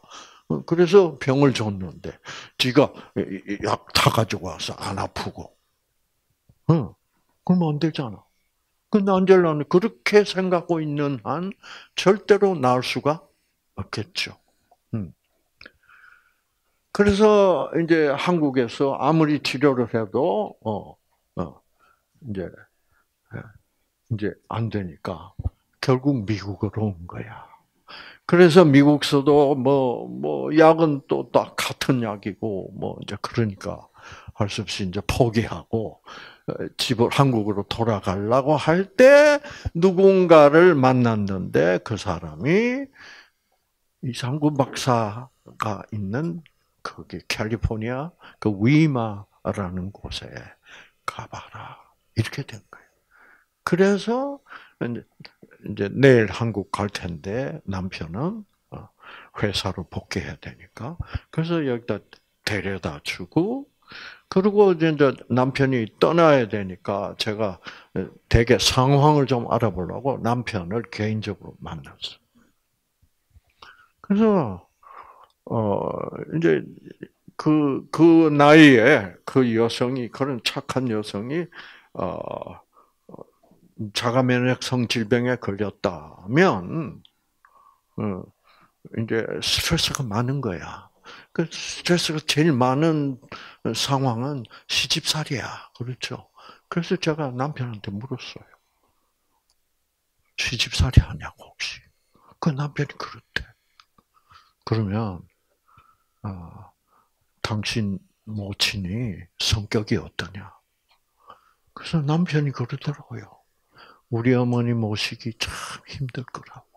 그래서 병을 줬는데, 지가 약 타가지고 와서 안 아프고. 응. 그러면 안 되잖아. 근데 안젤라는 그렇게 생각하고 있는 한 절대로 나을 수가 없겠죠. 음. 그래서 이제 한국에서 아무리 치료를 해도 어, 어 이제 예, 이제 안 되니까 결국 미국으로 온 거야. 그래서 미국서도 뭐, 뭐, 약은 또딱 같은 약이고, 뭐, 이제 그러니까 할 수 없이 이제 포기하고, 집을 한국으로 돌아가려고 할 때 누군가를 만났는데 그 사람이 이상구 박사가 있는 거기 캘리포니아 그 위마라는 곳에 가봐라 이렇게 된 거예요. 그래서 이제 내일 한국 갈 텐데 남편은 어, 회사로 복귀해야 되니까 그래서 여기다 데려다 주고 그리고 이제 남편이 떠나야 되니까 제가 되게 상황을 좀 알아보려고 남편을 개인적으로 만났어. 그래서 어 이제 그그 그 나이에 그 여성이 그런 착한 여성이 어 자가 면역성 질병에 걸렸다면 어 이제 스트레스가 많은 거야. 그 스트레스가 제일 많은 상황은 시집살이야. 그렇죠? 그래서 제가 남편한테 물었어요. 시집살이 하냐고 혹시. 그 남편이 그렇대. 그러면 어, 당신 모친이 성격이 어떠냐? 그래서 남편이 그러더라고요. 우리 어머니 모시기 참 힘들 거라고.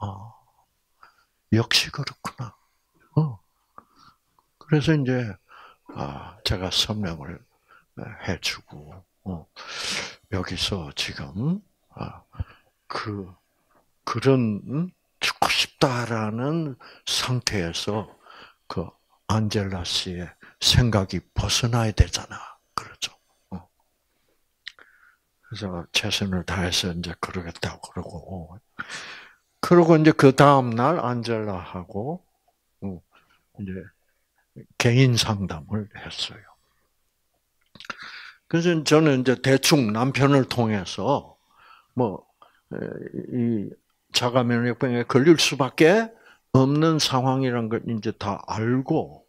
아, 역시 그렇구나. 어. 그래서 이제 아, 제가 설명을 해주고 어, 여기서 지금 아, 그 그런 죽고 싶다라는 상태에서 그 안젤라 씨의 생각이 벗어나야 되잖아. 그렇죠. 어. 그래서 최선을 다해서 이제 그러겠다고 그러고 그러고 이제 그 다음 날 안젤라하고 어, 이제 개인 상담을 했어요. 그래서 저는 이제 대충 남편을 통해서 뭐 이 자가 면역병에 걸릴 수밖에 없는 상황이란 걸 이제 다 알고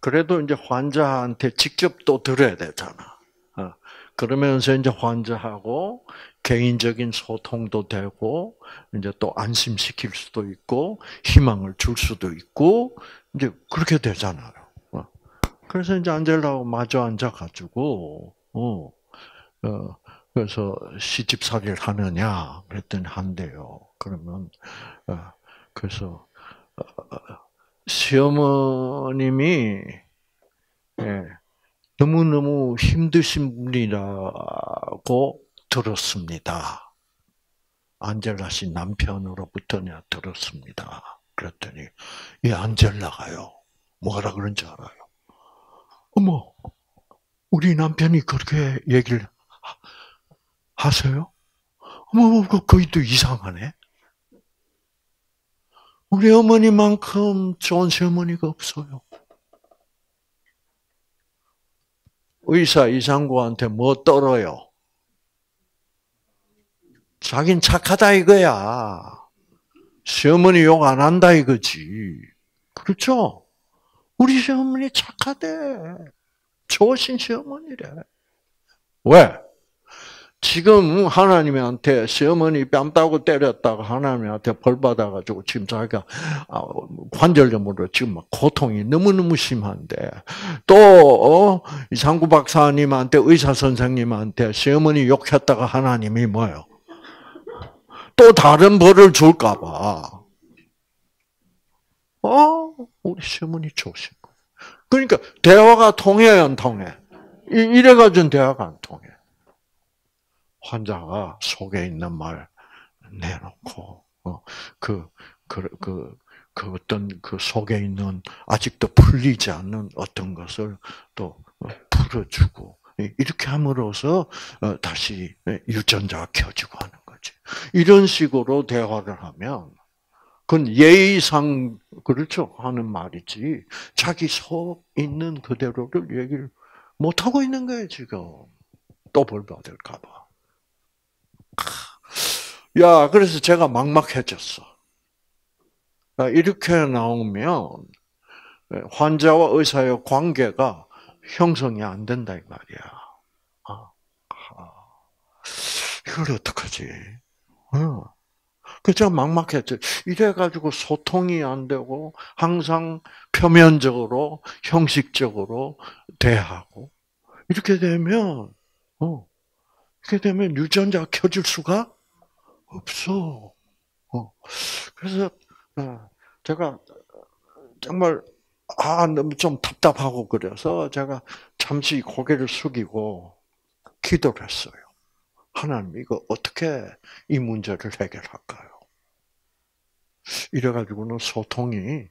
그래도 이제 환자한테 직접 또 들어야 되잖아. 어, 그러면서 이제 환자하고 개인적인 소통도 되고 이제 또 안심시킬 수도 있고 희망을 줄 수도 있고 이제 그렇게 되잖아요. 어. 그래서 이제 안젤라하고 마주 앉아가지고 어, 어 그래서 시집살이를 하느냐 그랬더니 한대요. 그러면 어, 그래서 어, 시어머님이 예, 너무너무 힘드신 분이라고 들었습니다. 안젤라 씨 남편으로부터 내가 들었습니다. 그랬더니 이 안젤라가요. 뭐라 그런 줄 알아요? 어머, 우리 남편이 그렇게 얘기를 하세요? 어머, 그 거의도 이상하네. 우리 어머니만큼 좋은 시어머니가 없어요. 의사 이상구한테 뭐 떨어요? 자긴 착하다 이거야. 시어머니 욕 안 한다 이거지. 그렇죠? 우리 시어머니 착하대. 좋으신 시어머니래. 왜? 지금 하나님한테 시어머니 뺨 따고 때렸다가 하나님한테 벌 받아가지고 지금 자기가 아, 관절염으로 지금 막 고통이 너무너무 심한데 또 어, 이상구 박사님한테 의사 선생님한테 시어머니 욕했다가 하나님이 뭐요? 또 다른 벌을 줄까봐. 어, 우리 시어머니 좋으신 거. 그러니까 대화가 통해야 안 통해. 이래가지고 대화가 안 통해. 환자가 속에 있는 말 내놓고 어, 그, 그, 그, 그 어떤 그 속에 있는 아직도 풀리지 않는 어떤 것을 또 어, 풀어주고 이렇게 함으로써 어, 다시 유전자가 켜지고 하는 거지. 이런 식으로 대화를 하면 그건 예의상 그렇죠 하는 말이지 자기 속 있는 그대로를 얘기를 못 하고 있는 거예요 지금 또 벌 받을까 봐. 야, 그래서 제가 막막해졌어. 이렇게 나오면 환자와 의사의 관계가 형성이 안 된다 이 말이야. 아, 아. 이걸 어떡하지? 어. 그 제가 막막했죠. 이래가지고 소통이 안 되고 항상 표면적으로 형식적으로 대하고 이렇게 되면 어 이렇게 되면 유전자가 켜질 수가 없어. 어. 그래서 어, 제가 정말 아 너무 좀 답답하고 그래서 제가 잠시 고개를 숙이고 기도를 했어요. 하나님 이거 어떻게 이 문제를 해결할까요? 이래가지고는 소통이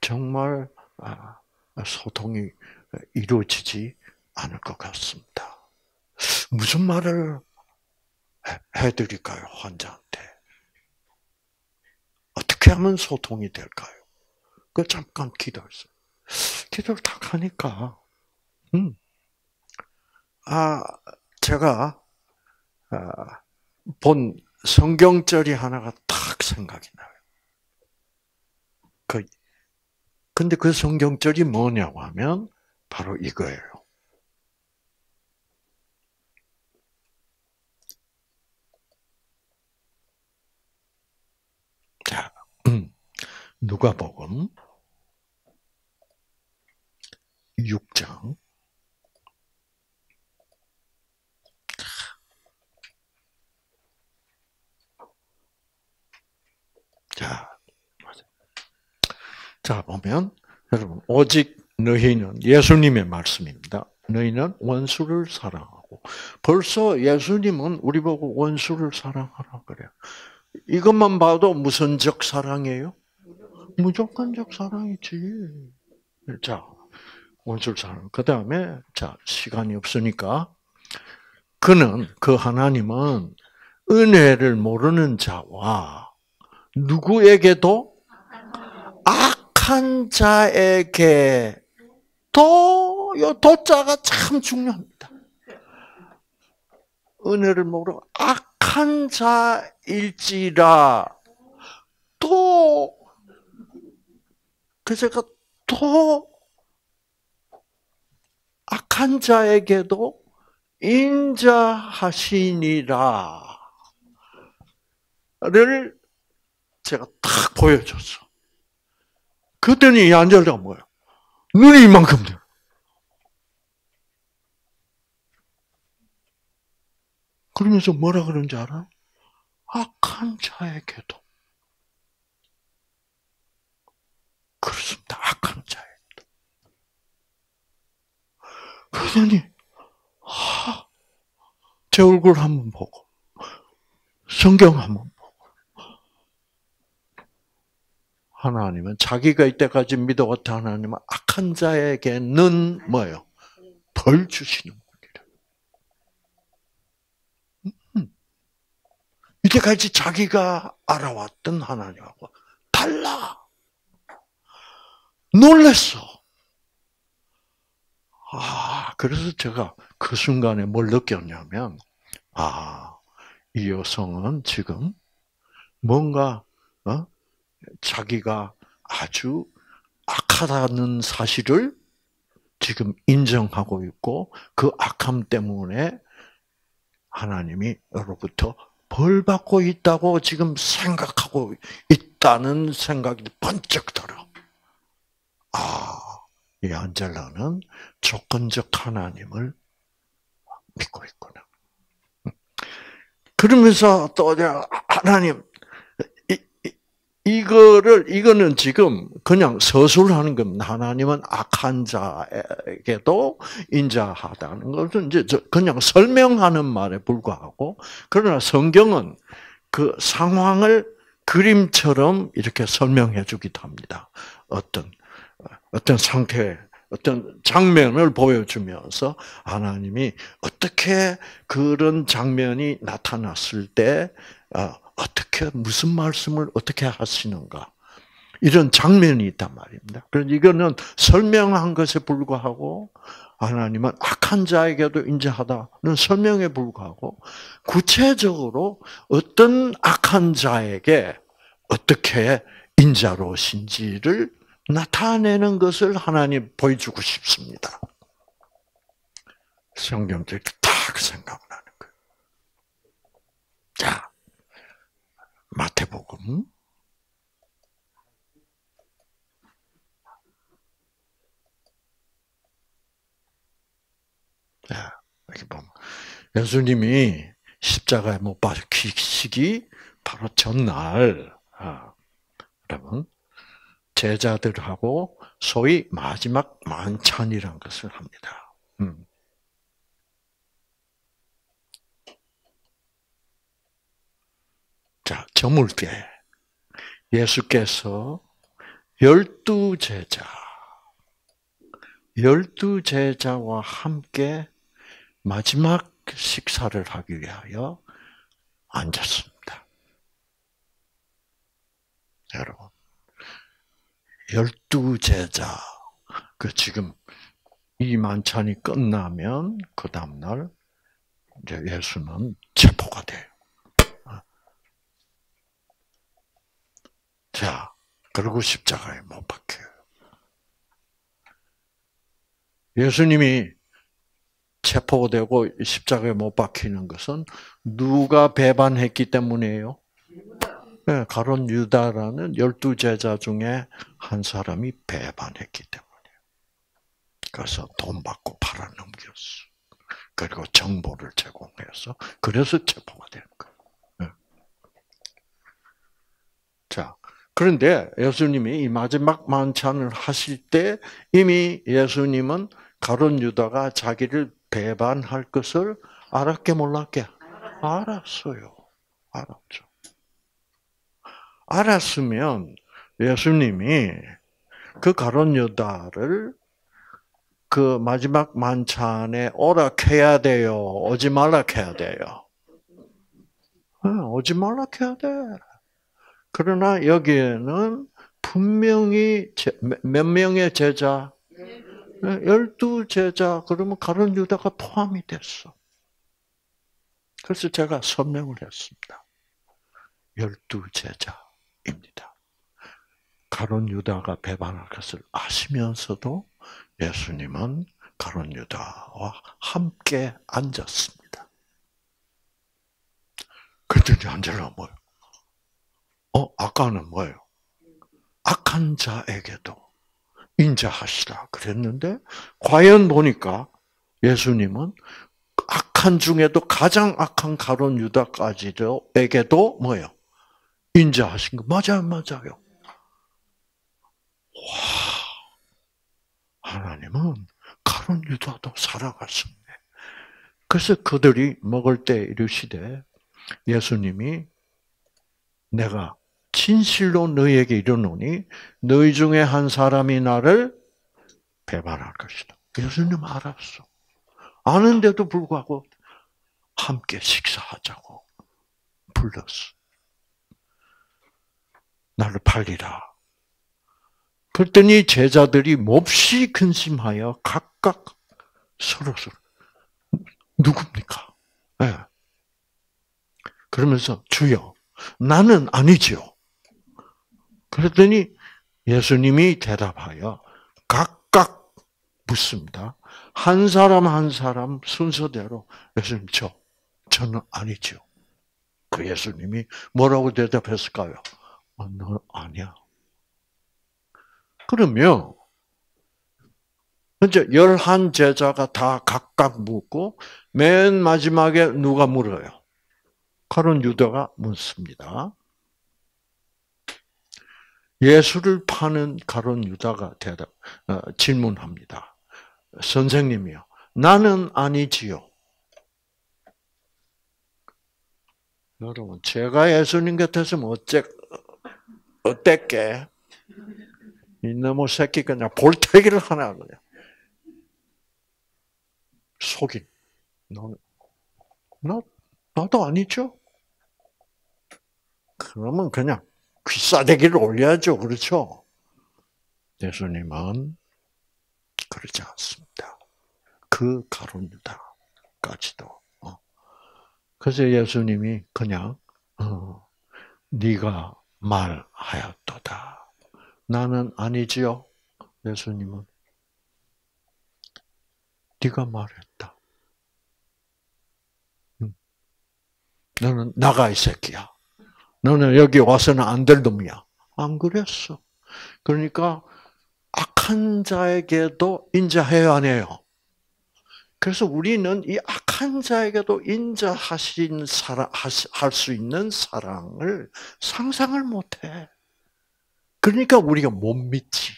정말 아, 소통이 이루어지지 않을 것 같습니다. 무슨 말을 해드릴까요, 환자한테? 어떻게 하면 소통이 될까요? 그 잠깐 기도했어요. 기도를 딱 하니까, 음, 아, 제가, 아, 본 성경절이 하나가 딱 생각이 나요. 그, 근데 그 성경절이 뭐냐고 하면, 바로 이거예요. <clears throat> 누가복음 6장 자, 자 보면 여러분 오직 너희는 예수님의 말씀입니다. 너희는 원수를 사랑하고 벌써 예수님은 우리 보고 원수를 사랑하라 그래요. 이것만 봐도 무선적 사랑이에요? 무조건적 사랑이지. 자, 원수를 사랑. 그 다음에, 자, 시간이 없으니까, 그는, 그 하나님은 은혜를 모르는 자와 누구에게도 악한 자에게 도, 요 도자가 참 중요합니다. 은혜를 모르고 악 한 자일지라 또 그래서 제가 또 악한 자에게도 인자하시니라. 안젤라를 제가 딱 보여줬어. 그랬더니 이 안젤라가 뭐야? 눈이 이만큼 돼. 그러면서 뭐라 그런지 알아? 악한 자에게도. 그렇습니다. 악한 자에게도. 그러더니, 하, 제 얼굴 한번 보고, 성경 한번. 하나님은 자기가 이때까지 믿어왔던 하나님은 악한 자에게는 뭐예요? 벌 주시는 이때까지 자기가 알아왔던 하나님하고 달라. 놀랬어. 아, 그래서 제가 그 순간에 뭘 느꼈냐면, 아, 이 여성은 지금 뭔가, 어? 자기가 아주 악하다는 사실을 지금 인정하고 있고, 그 악함 때문에 하나님이 로부터 벌 받고 있다고 지금 생각하고 있다는 생각이 번쩍 들어. 아, 이 안젤라는 조건적 하나님을 믿고 있구나. 그러면서 또 하나님 이거를 이거는 지금 그냥 서술하는 겁니다. 하나님은 악한 자에게도 인자하다는 것은 이제 그냥 설명하는 말에 불과하고 그러나 성경은 그 상황을 그림처럼 이렇게 설명해 주기도 합니다. 어떤 어떤 상태, 어떤 장면을 보여주면서 하나님이 어떻게 그런 장면이 나타났을 때 어, 어떻게 무슨 말씀을 어떻게 하시는가 이런 장면이 있단 말입니다. 그래서 이거는 설명한 것에 불과하고 하나님은 악한 자에게도 인자하다는 설명에 불과하고 구체적으로 어떤 악한 자에게 어떻게 인자로신지를 나타내는 것을 하나님 보여주고 싶습니다. 성경적이 딱 생각나는 거예요. 자, 마태복음 자, 여기 보면 예수님이 십자가에 못 박히시기 바로 전날 아, 여러분 제자들하고 소위 마지막 만찬이란 것을 합니다. 음. 자, 저물 때 예수께서 열두 제자, 열두 제자와 함께 마지막 식사를 하기 위하여 앉았습니다. 여러분, 열두 제자, 그 지금 이 만찬이 끝나면 그 다음날 예수는 체포가 돼요. 자, 그리고 십자가에 못 박혀요. 예수님이 체포되고 십자가에 못 박히는 것은 누가 배반했기 때문이에요? 네, 가론 유다라는 열두 제자 중에 한 사람이 배반했기 때문이에요. 그래서 돈 받고 팔아넘겼어. 그리고 정보를 제공해서 그래서 체포가 되는 거예요. 네. 자, 그런데 예수님이 이 마지막 만찬을 하실 때 이미 예수님은 가론 유다가 자기를 배반할 것을 알았게 몰랐게 알았어요. 알았죠. 알았으면 예수님이 그 가론 유다를 그 마지막 만찬에 오라 해야 돼요. 오지 말라 해야 돼요. 오지 말라 해야 돼. 그러나 여기에는 분명히 몇 명의 제자? 열두 제자, 그러면 가론 유다가 포함이 됐어. 그래서 제가 설명을 했습니다. 열두 제자입니다. 가론 유다가 배반할 것을 아시면서도 예수님은 가론 유다와 함께 앉았습니다. 그랬더니 안젤라 뭐요? 어, 아까는 뭐예요? 악한 자에게도 인자하시라 그랬는데 과연 보니까 예수님은 악한 중에도 가장 악한 가론 유다까지도 에게도 뭐요? 인자하신 거 맞아요, 맞아요. 와, 하나님은 가론 유다도 살아갔습니다. 그래서 그들이 먹을 때 이르시되 예수님이 내가 진실로 너희에게 이르노니 너희 중에 한 사람이 나를 배반할 것이다. 예수님 알았어. 아는데도 불구하고 함께 식사하자고 불렀어. 나를 팔리라. 그랬더니 제자들이 몹시 근심하여 각각 서로 서로 누굽니까? 네. 그러면서 주여 나는 아니지요. 그랬더니 예수님이 대답하여 각각 묻습니다. 한 사람 한 사람 순서대로 예수님 저 저는 아니죠. 그 예수님이 뭐라고 대답했을까요? 아, 너 아니야. 그러면 이제 열한 제자가 다 각각 묻고 맨 마지막에 누가 물어요? 가론 유다가 묻습니다. 예수를 파는 가론 유다가 대답 어, 질문합니다. 선생님이요. 나는 아니지요. 여러분, 제가 예수님 곁에서 어째 어땠게? 이놈의 새끼 그냥 볼태기를 하나 그냥 속인. 나 나도 아니죠. 그러면 그냥 귀싸대기를 올려야죠. 그렇죠? 예수님은 그러지 않습니다. 그 가론 유다까지도. 어. 그래서 예수님이 그냥 어, 네가 말하였도다. 나는 아니지요. 예수님은 네가 말했다. 너는 나가 이 새끼야. 너는 여기 와서는 안 될 놈이야. 안 그랬어. 그러니까 악한 자에게도 인자해야 하네요. 그래서 우리는 이 악한 자에게도 인자하신 사랑, 할 수 있는 사랑을 상상을 못해. 그러니까 우리가 못 믿지.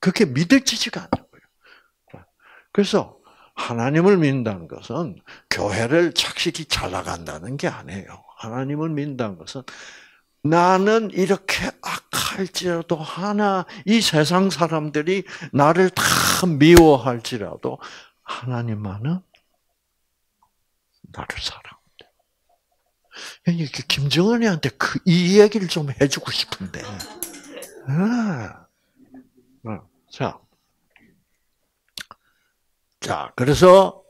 그렇게 믿을지지가 거예요. 그래서 하나님을 믿는다는 것은 교회를 착실히 잘 나간다는 게 아니에요. 하나님을 믿는다는 것은 나는 이렇게 악할지라도 하나 이 세상 사람들이 나를 다 미워할지라도 하나님만은 나를 사랑한다. 이게 김정은이한테 그 이 얘기를 좀 해주고 싶은데. 아. 아. 자, 자, 그래서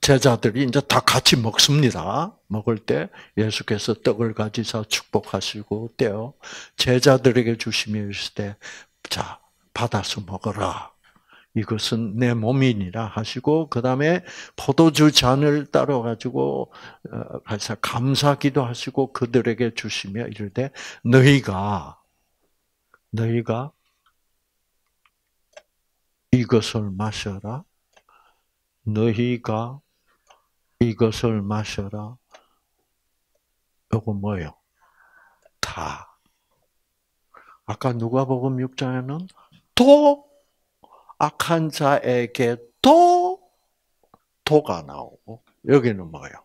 제자들이 이제 다 같이 먹습니다. 먹을 때 예수께서 떡을 가지사 축복하시고 떼어 제자들에게 주시며 이르시되 자 받아서 먹어라. 이것은 내 몸이니라 하시고 그 다음에 포도주 잔을 따로 가지고 어, 감사기도 하시고 그들에게 주시며 이르되 너희가 너희가 이것을 마셔라. 너희가 이것을 마셔라. 이거 뭐예요? 다. 아까 누가복음 6장에는 또 악한 자에게 또 도가 나오고 여기는 뭐예요?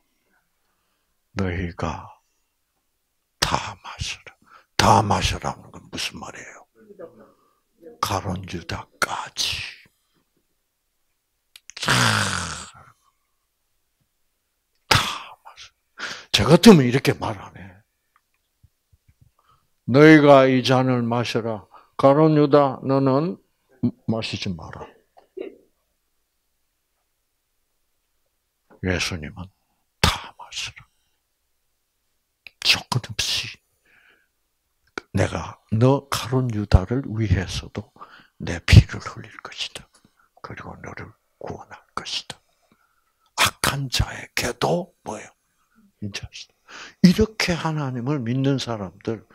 너희가 다 마셔라. 다 마셔라는 건 무슨 말이에요? 가론 유다까지. 저 같으면 이렇게 말 안 해. 너희가 이 잔을 마셔라. 가론 유다, 너는 마시지 마라. 예수님은 다 마시라. 조건 없이 내가 너 가론 유다를 위해서도 내 피를 흘릴 것이다. 그리고 너를 구원할 것이다. 악한 자에게도 뭐예요? 인자하시다. 이렇게 하나님을 믿는 사람들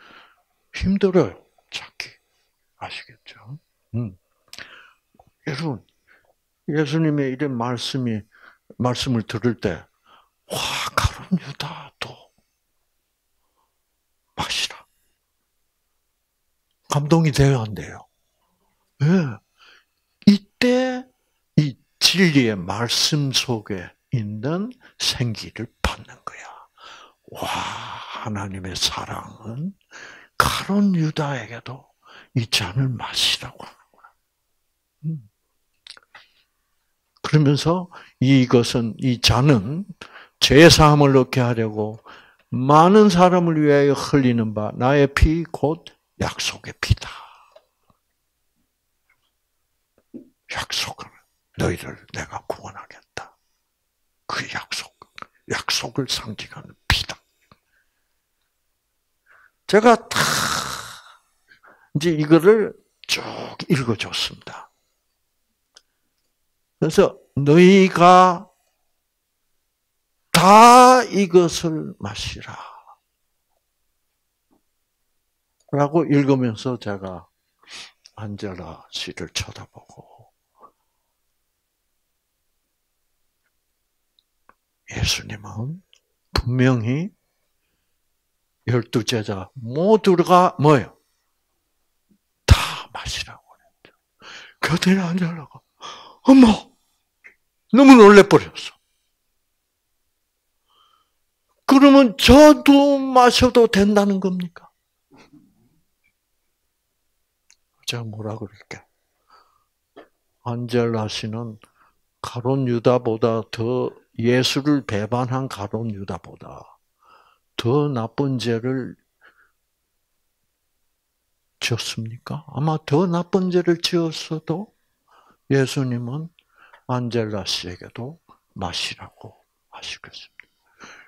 힘들어요. 찾기. 아시겠죠? 음. 여러분, 예수님의 이런 말씀이, 말씀을 들을 때, 와, 가론 유다도 마시라. 감동이 돼야 한대요. 예. 네. 이때 이 진리의 말씀 속에 있는 생기를 받는 거야. 와, 하나님의 사랑은 가론 유다에게도 이 잔을 마시라고 하는구나. 음. 그러면서 이것은 이 잔은 죄 사함을 얻게 하려고 많은 사람을 위하여 흘리는 바 나의 피 곧 약속의 피다. 약속을 너희를 내가 구원하겠다. 그 약속, 약속을 상징하는 피다. 제가 다 이제 이거를 쭉 읽어줬습니다. 그래서 너희가 다 이것을 마시라. 라고 읽으면서 제가 안젤라 씨를 쳐다보고 예수님은 분명히 열두 제자 모두가 뭐예요? 다 마시라고 그랬죠. 그랬더니 안젤라가 어머 너무 놀래버렸어. 그러면 저도 마셔도 된다는 겁니까? 제가 뭐라 그럴게? 안젤라 씨는 가론 유다보다 더 예수를 배반한 가론 유다보다 더 나쁜 죄를 지었습니까? 아마 더 나쁜 죄를 지었어도 예수님은 안젤라 씨에게도 마시라고 하시겠습니다.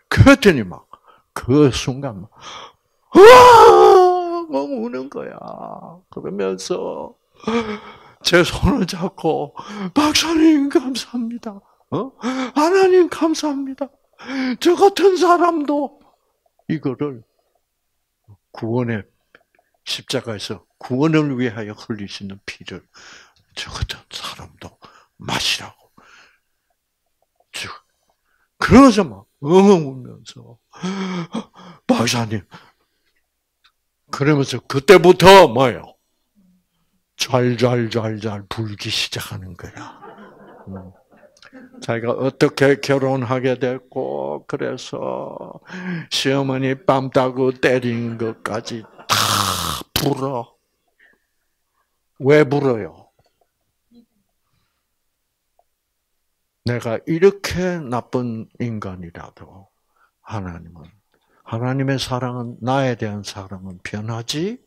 그랬더니 막, 그 순간 막, 막 우는 거야. 그러면서, 제 손을 잡고, 박사님 감사합니다. 어? 하나님 감사합니다. 저 같은 사람도 이거를 구원의 십자가에서 구원을 위하여 흘리시는 피를 저 같은 사람도 마시라고. 그러면서 막 엉엉 울면서 박사님 그러면서 그때부터 뭐예요? 잘잘잘잘 불기 시작하는 거야. 음. 자기가 어떻게 결혼하게 됐고 그래서 시어머니 뺨 따고 때리는 것까지 다 불어. 왜 불어요? 내가 이렇게 나쁜 인간이라도 하나님은 하나님의 사랑은 나에 대한 사랑은 변하지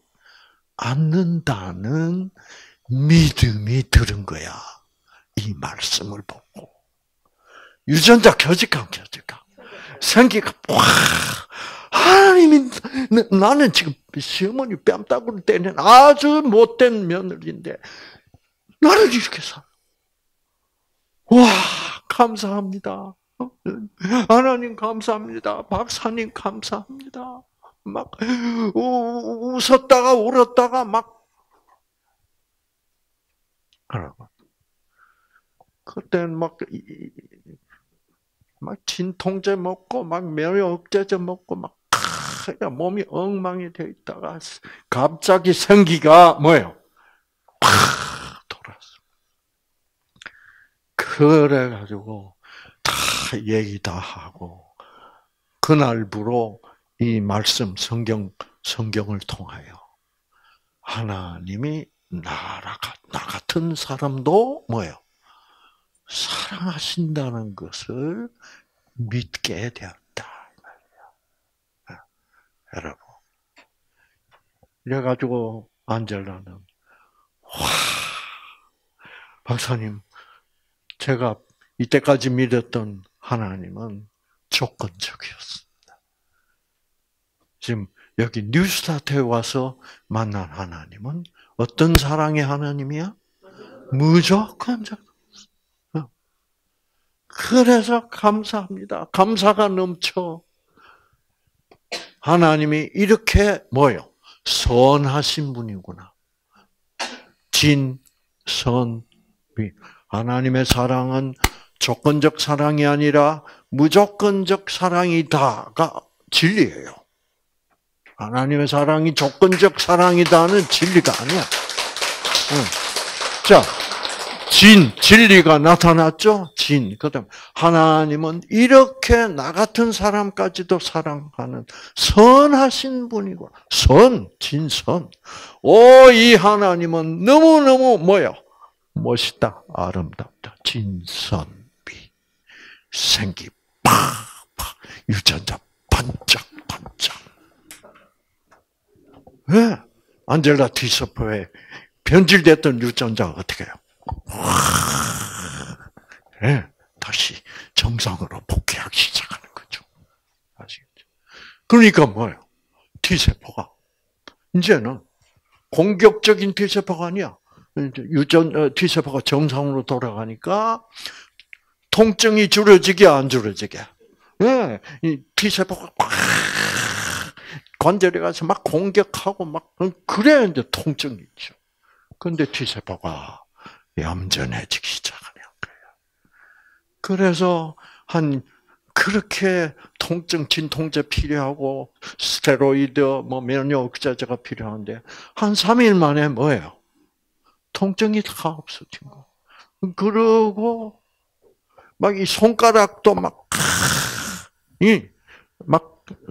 않는다는 믿음이 들은 거야. 이 말씀을 보고 유전자 켜질까 켜질까 생기가 와 하나님이 나는 지금 시어머니 뺨따구를 때는 아주 못된 며느리인데 나를 이렇게 살아. 와 감사합니다. 하나님 감사합니다. 박사님 감사합니다. 막 웃었다가 울었다가 막 하라고. 그때는 막, 막 진통제 먹고, 막 면역제제 먹고, 막, 그냥 몸이 엉망이 돼 있다가, 갑자기 생기가 뭐예요? 그래가지고 다 얘기 다 하고 그날부로 이 말씀 성경 성경을 통하여 하나님이 나라 나 같은 사람도 뭐예요? 사랑하신다는 것을 믿게 되었다. 네. 여러분. 이래가지고 안젤라는 와 박사님 제가 이때까지 믿었던 하나님은 조건적이었습니다. 지금 여기 뉴스타트에 와서 만난 하나님은 어떤 사랑의 하나님이야? 무조건적. 어. 그래서 감사합니다. 감사가 넘쳐. 하나님이 이렇게 뭐요? 선하신 분이구나. 진, 선, 비. 하나님의 사랑은 조건적 사랑이 아니라 무조건적 사랑이다가 진리예요. 하나님의 사랑이 조건적 사랑이다는 진리가 아니야. 자, 진, 진리가 나타났죠? 진. 그 다음, 하나님은 이렇게 나 같은 사람까지도 사랑하는 선하신 분이고, 선, 진선. 오, 이 하나님은 너무너무 뭐요? 멋있다, 아름답다, 진선비. 생기, 팍 팍. 유전자, 반짝반짝. 왜? 안젤라 디서퍼의 변질됐던 유전자가 어떻게 해요? 네, 다시 정상으로 복귀하기 시작하는 거죠. 아시겠죠? 그러니까 뭐예요? T세포가 이제는 공격적인 T세포가 아니야. 유전 어, T세포가 정상으로 돌아가니까 통증이 줄어지게 안 줄어지게. 네, 이 T세포가 막 관절에 가서 막 공격하고 막 그래야 이제 통증이 있죠. 근데 T세포가 얌전해지기 시작하는 거예요. 그래서 한 그렇게 통증 진통제 필요하고 스테로이드 뭐 면역 억제제가 필요한데 한 3일 만에 뭐예요? 통증이 다 없어진 거. 그러고 막 이 손가락도 막이막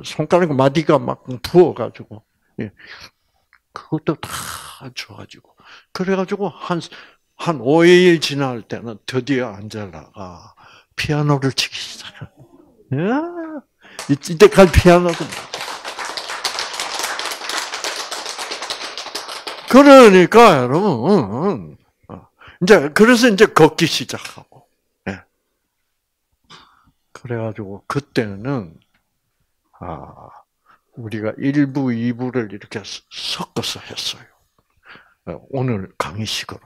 손가락 마디가 막 부어가지고 그것도 다 좋아지고 그래가지고 한 한 5일 지날 때는 드디어 안젤라가 피아노를 치기 시작해. 이때까지 피아노도 그러니까 여러분 어, 이제 그래서 이제 걷기 시작하고 예. 그래가지고 그때는 아 우리가 1부, 2부를 이렇게 섞어서 했어요. 어, 오늘 강의식으로.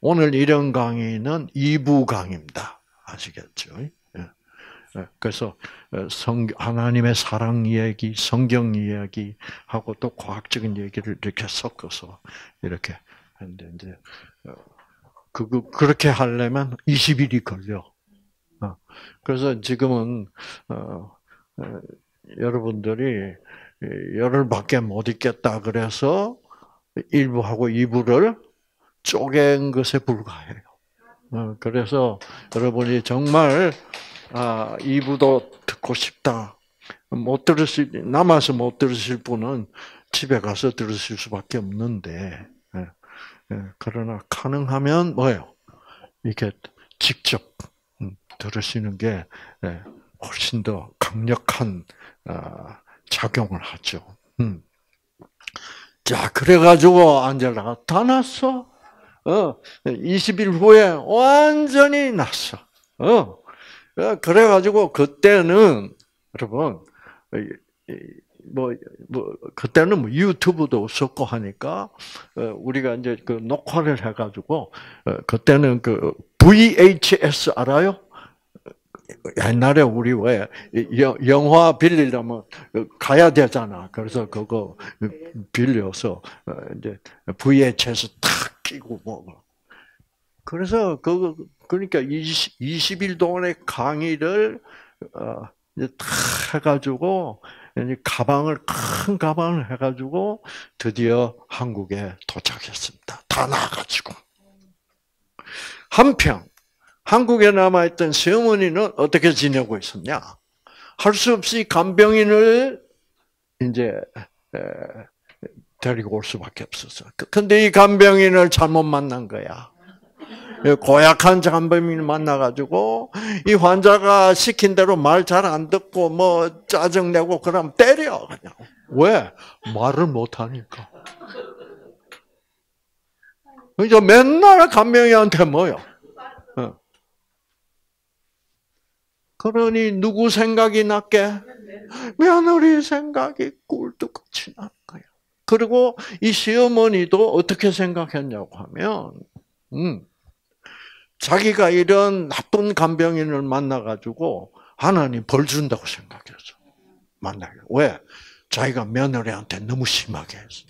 오늘 이런 강의는 2부 강의입니다. 아시겠죠? 예. 예. 그래서 어, 성 하나님의 사랑 이야기, 성경 이야기 하고 또 과학적인 얘기를 이렇게 섞어서 이렇게 하는데 이제 그 그렇게 하려면 20일이 걸려. 어. 그래서 지금은 어, 여러분들이 열흘밖에 못 있겠다 그래서 1부하고 2부를 쪼갠 것에 불과해요. 어, 그래서 여러분이 정말 아, 이부도 듣고 싶다. 못 들으실 남아서 못 들으실 분은 집에 가서 들으실 수밖에 없는데 예, 예, 그러나 가능하면 뭐예요? 이렇게 직접 음, 들으시는 게 예, 훨씬 더 강력한 아, 작용을 하죠. 음. 자, 그래가지고 안젤라가 다 났어. 어, 20일 후에 완전히 났어. 어, 그래가지고 그때는 여러분 뭐, 뭐 그때는 뭐 유튜브도 없었고 하니까 어, 우리가 이제 그 녹화를 해가지고 어, 그때는 그 VHS 알아요? 옛날에 우리 왜 영화 빌리려면 가야 되잖아. 그래서 그거 빌려서 어, 이제 VHS 탁 끼고 뭐. 그래서 그 그러니까 20, 20일 동안의 강의를 어 이제 탁 해가지고 이제 가방을 큰 가방을 해가지고 드디어 한국에 도착했습니다. 다 나가지고 한편 한국에 남아있던 시어머니는 어떻게 지내고 있었냐? 할 수 없이 간병인을 이제 데리고 올 수밖에 없었어. 근데 이 간병인을 잘못 만난 거야. 고약한 간병인을 만나가지고 이 환자가 시킨 대로 말 잘 안 듣고 뭐 짜증 내고 그럼 때려 그냥. 왜? 말을 못 하니까. 그러니까 맨날 간병인한테 뭐요? 그러니 누구 생각이 났게? 며느리 생각이 꿀뚝같이 나는 거야. 그리고 이 시어머니도 어떻게 생각했냐고 하면, 음, 자기가 이런 나쁜 간병인을 만나가지고 하나님 벌 준다고 생각했어. 만나게. 왜? 자기가 며느리한테 너무 심하게 했어.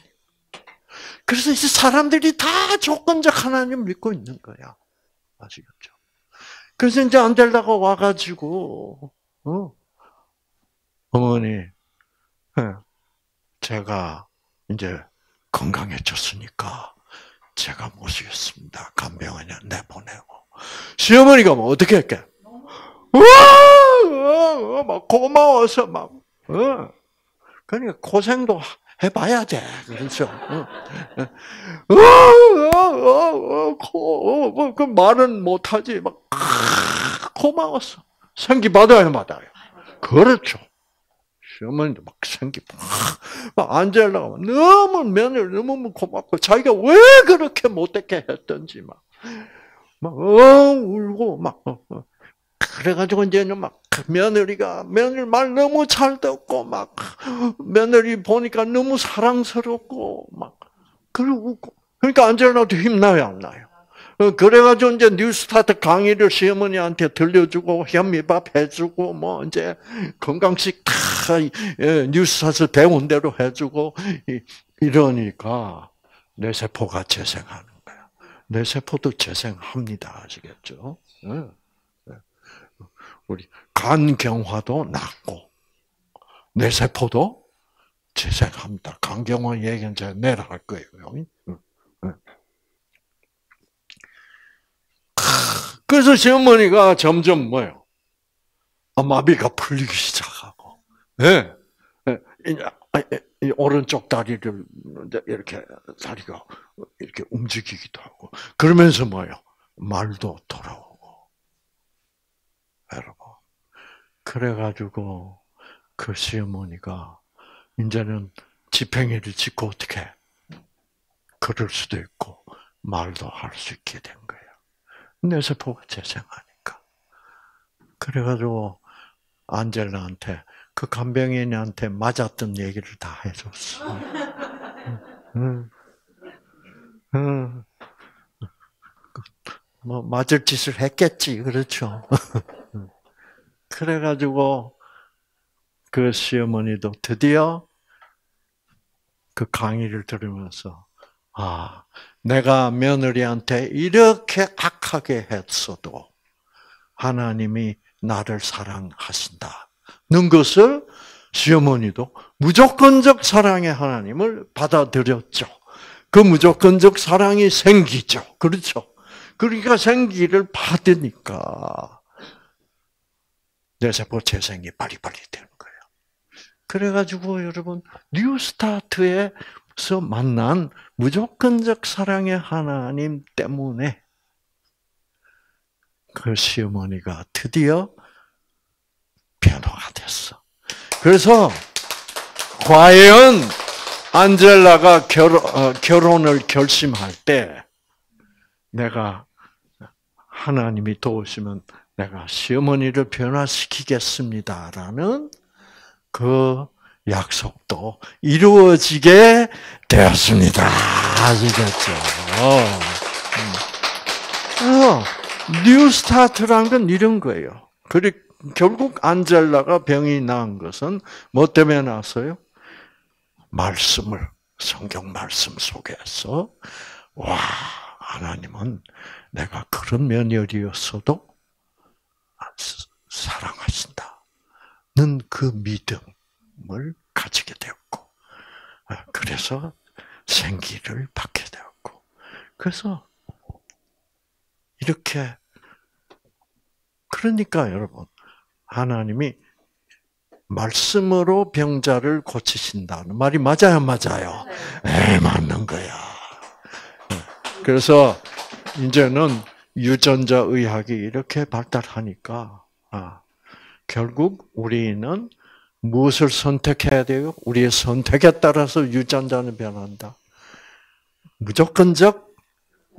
그래서 이제 사람들이 다 조건적 하나님 믿고 있는 거야. 아시겠죠? 그래서 이제 안 되다가 와가지고, 어, 어머니, 예, 제가 이제 건강해졌으니까 제가 모시겠습니다. 간병원에 내보내고. 시어머니가 뭐 어떻게 할게? 와, 막 고마워서 막, 어. 그러니까 고생도 해봐야 돼. 그렇죠. 어, 어, 어, 어, 뭐, 그 말은 못하지. 막, 고마웠어. 생기 받아야 받아요. 그렇죠. 시어머니도 막 생기 막 안젤라가 너무 며느리 너무 고맙고 자기가 왜 그렇게 못되게 했던지 막, 막, 어, 울고 막, 어, 어. 그래가지고 이제는 막 며느리가 며느리 말 너무 잘 듣고 막 며느리 보니까 너무 사랑스럽고 막 그러고 그러니까 안젤라도 힘나요 안 나요? 어, 그래가지고 이제 뉴스타트 강의를 시어머니한테 들려주고 현미밥 해주고 뭐 이제 건강식 다 예, 뉴스타트 배운 대로 해주고 이러니까 내 세포가 재생하는 거야. 내 세포도 재생합니다. 아시겠죠? 예. 우리 간경화도 낫고 뇌세포도 재생합니다. 간경화 얘기는 제가 내일 할 거예요. 그래서 시어머니가 점점 뭐요? 아, 마비가 풀리기 시작하고, 예. 네. 오른쪽 다리를 이렇게 다리가 이렇게 움직이기도 하고, 그러면서 뭐요? 말도 돌아오고. 여러분. 그래가지고 그 시어머니가 이제는 집행일을 짓고 어떻게 걸을 수도 있고 말도 할 수 있게 된 거예요. 뇌세포가 재생하니까. 그래가지고 안젤라한테 그 간병인한테 맞았던 얘기를 다 해줬어. <laughs> 응. 응. 뭐 맞을 짓을 했겠지, 그렇죠. <laughs> 그래가지고 그 시어머니도 드디어 그 강의를 들으면서 아 내가 며느리한테 이렇게 악하게 했어도 하나님이 나를 사랑하신다는 것을 시어머니도 무조건적 사랑의 하나님을 받아들였죠. 그 무조건적 사랑이 생기죠. 그렇죠. 그러니까 생기를 받으니까 뇌세포 재생이 빨리빨리 되는 거예요. 그래가지고 여러분 뉴스타트에서 만난 무조건적 사랑의 하나님 때문에 그 시어머니가 드디어 변화가 됐어. 그래서 과연 안젤라가 결혼, 어, 결혼을 결심할 때 내가 하나님이 도우시면 내가 시어머니를 변화시키겠습니다. 라는 그 약속도 이루어지게 되었습니다. 아시겠죠? 어, 뉴스타트란 건 이런 거예요. 그리 결국 안젤라가 병이 난 것은 뭐 때문에 났어요? 말씀을 성경 말씀 속에서 와 하나님은 내가 그런 며느리였어도 사랑하신다 는 그 믿음을 가지게 되었고, 아, 그래서 생기를 받게 되었고, 그래서 이렇게 그러니까 여러분 하나님이 말씀으로 병자를 고치신다는 말이 맞아요, 맞아요. 네, 맞는 거야. 그래서 이제는 유전자 의학이 이렇게 발달하니까 아, 결국 우리는 무엇을 선택해야 돼요? 우리의 선택에 따라서 유전자는 변한다. 무조건적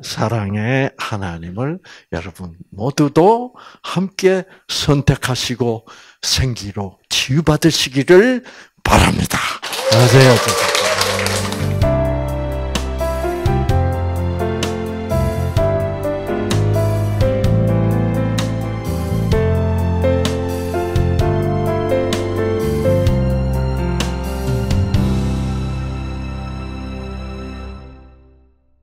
사랑의 하나님을 여러분 모두도 함께 선택하시고 생기로 치유받으시기를 바랍니다. 맞아요.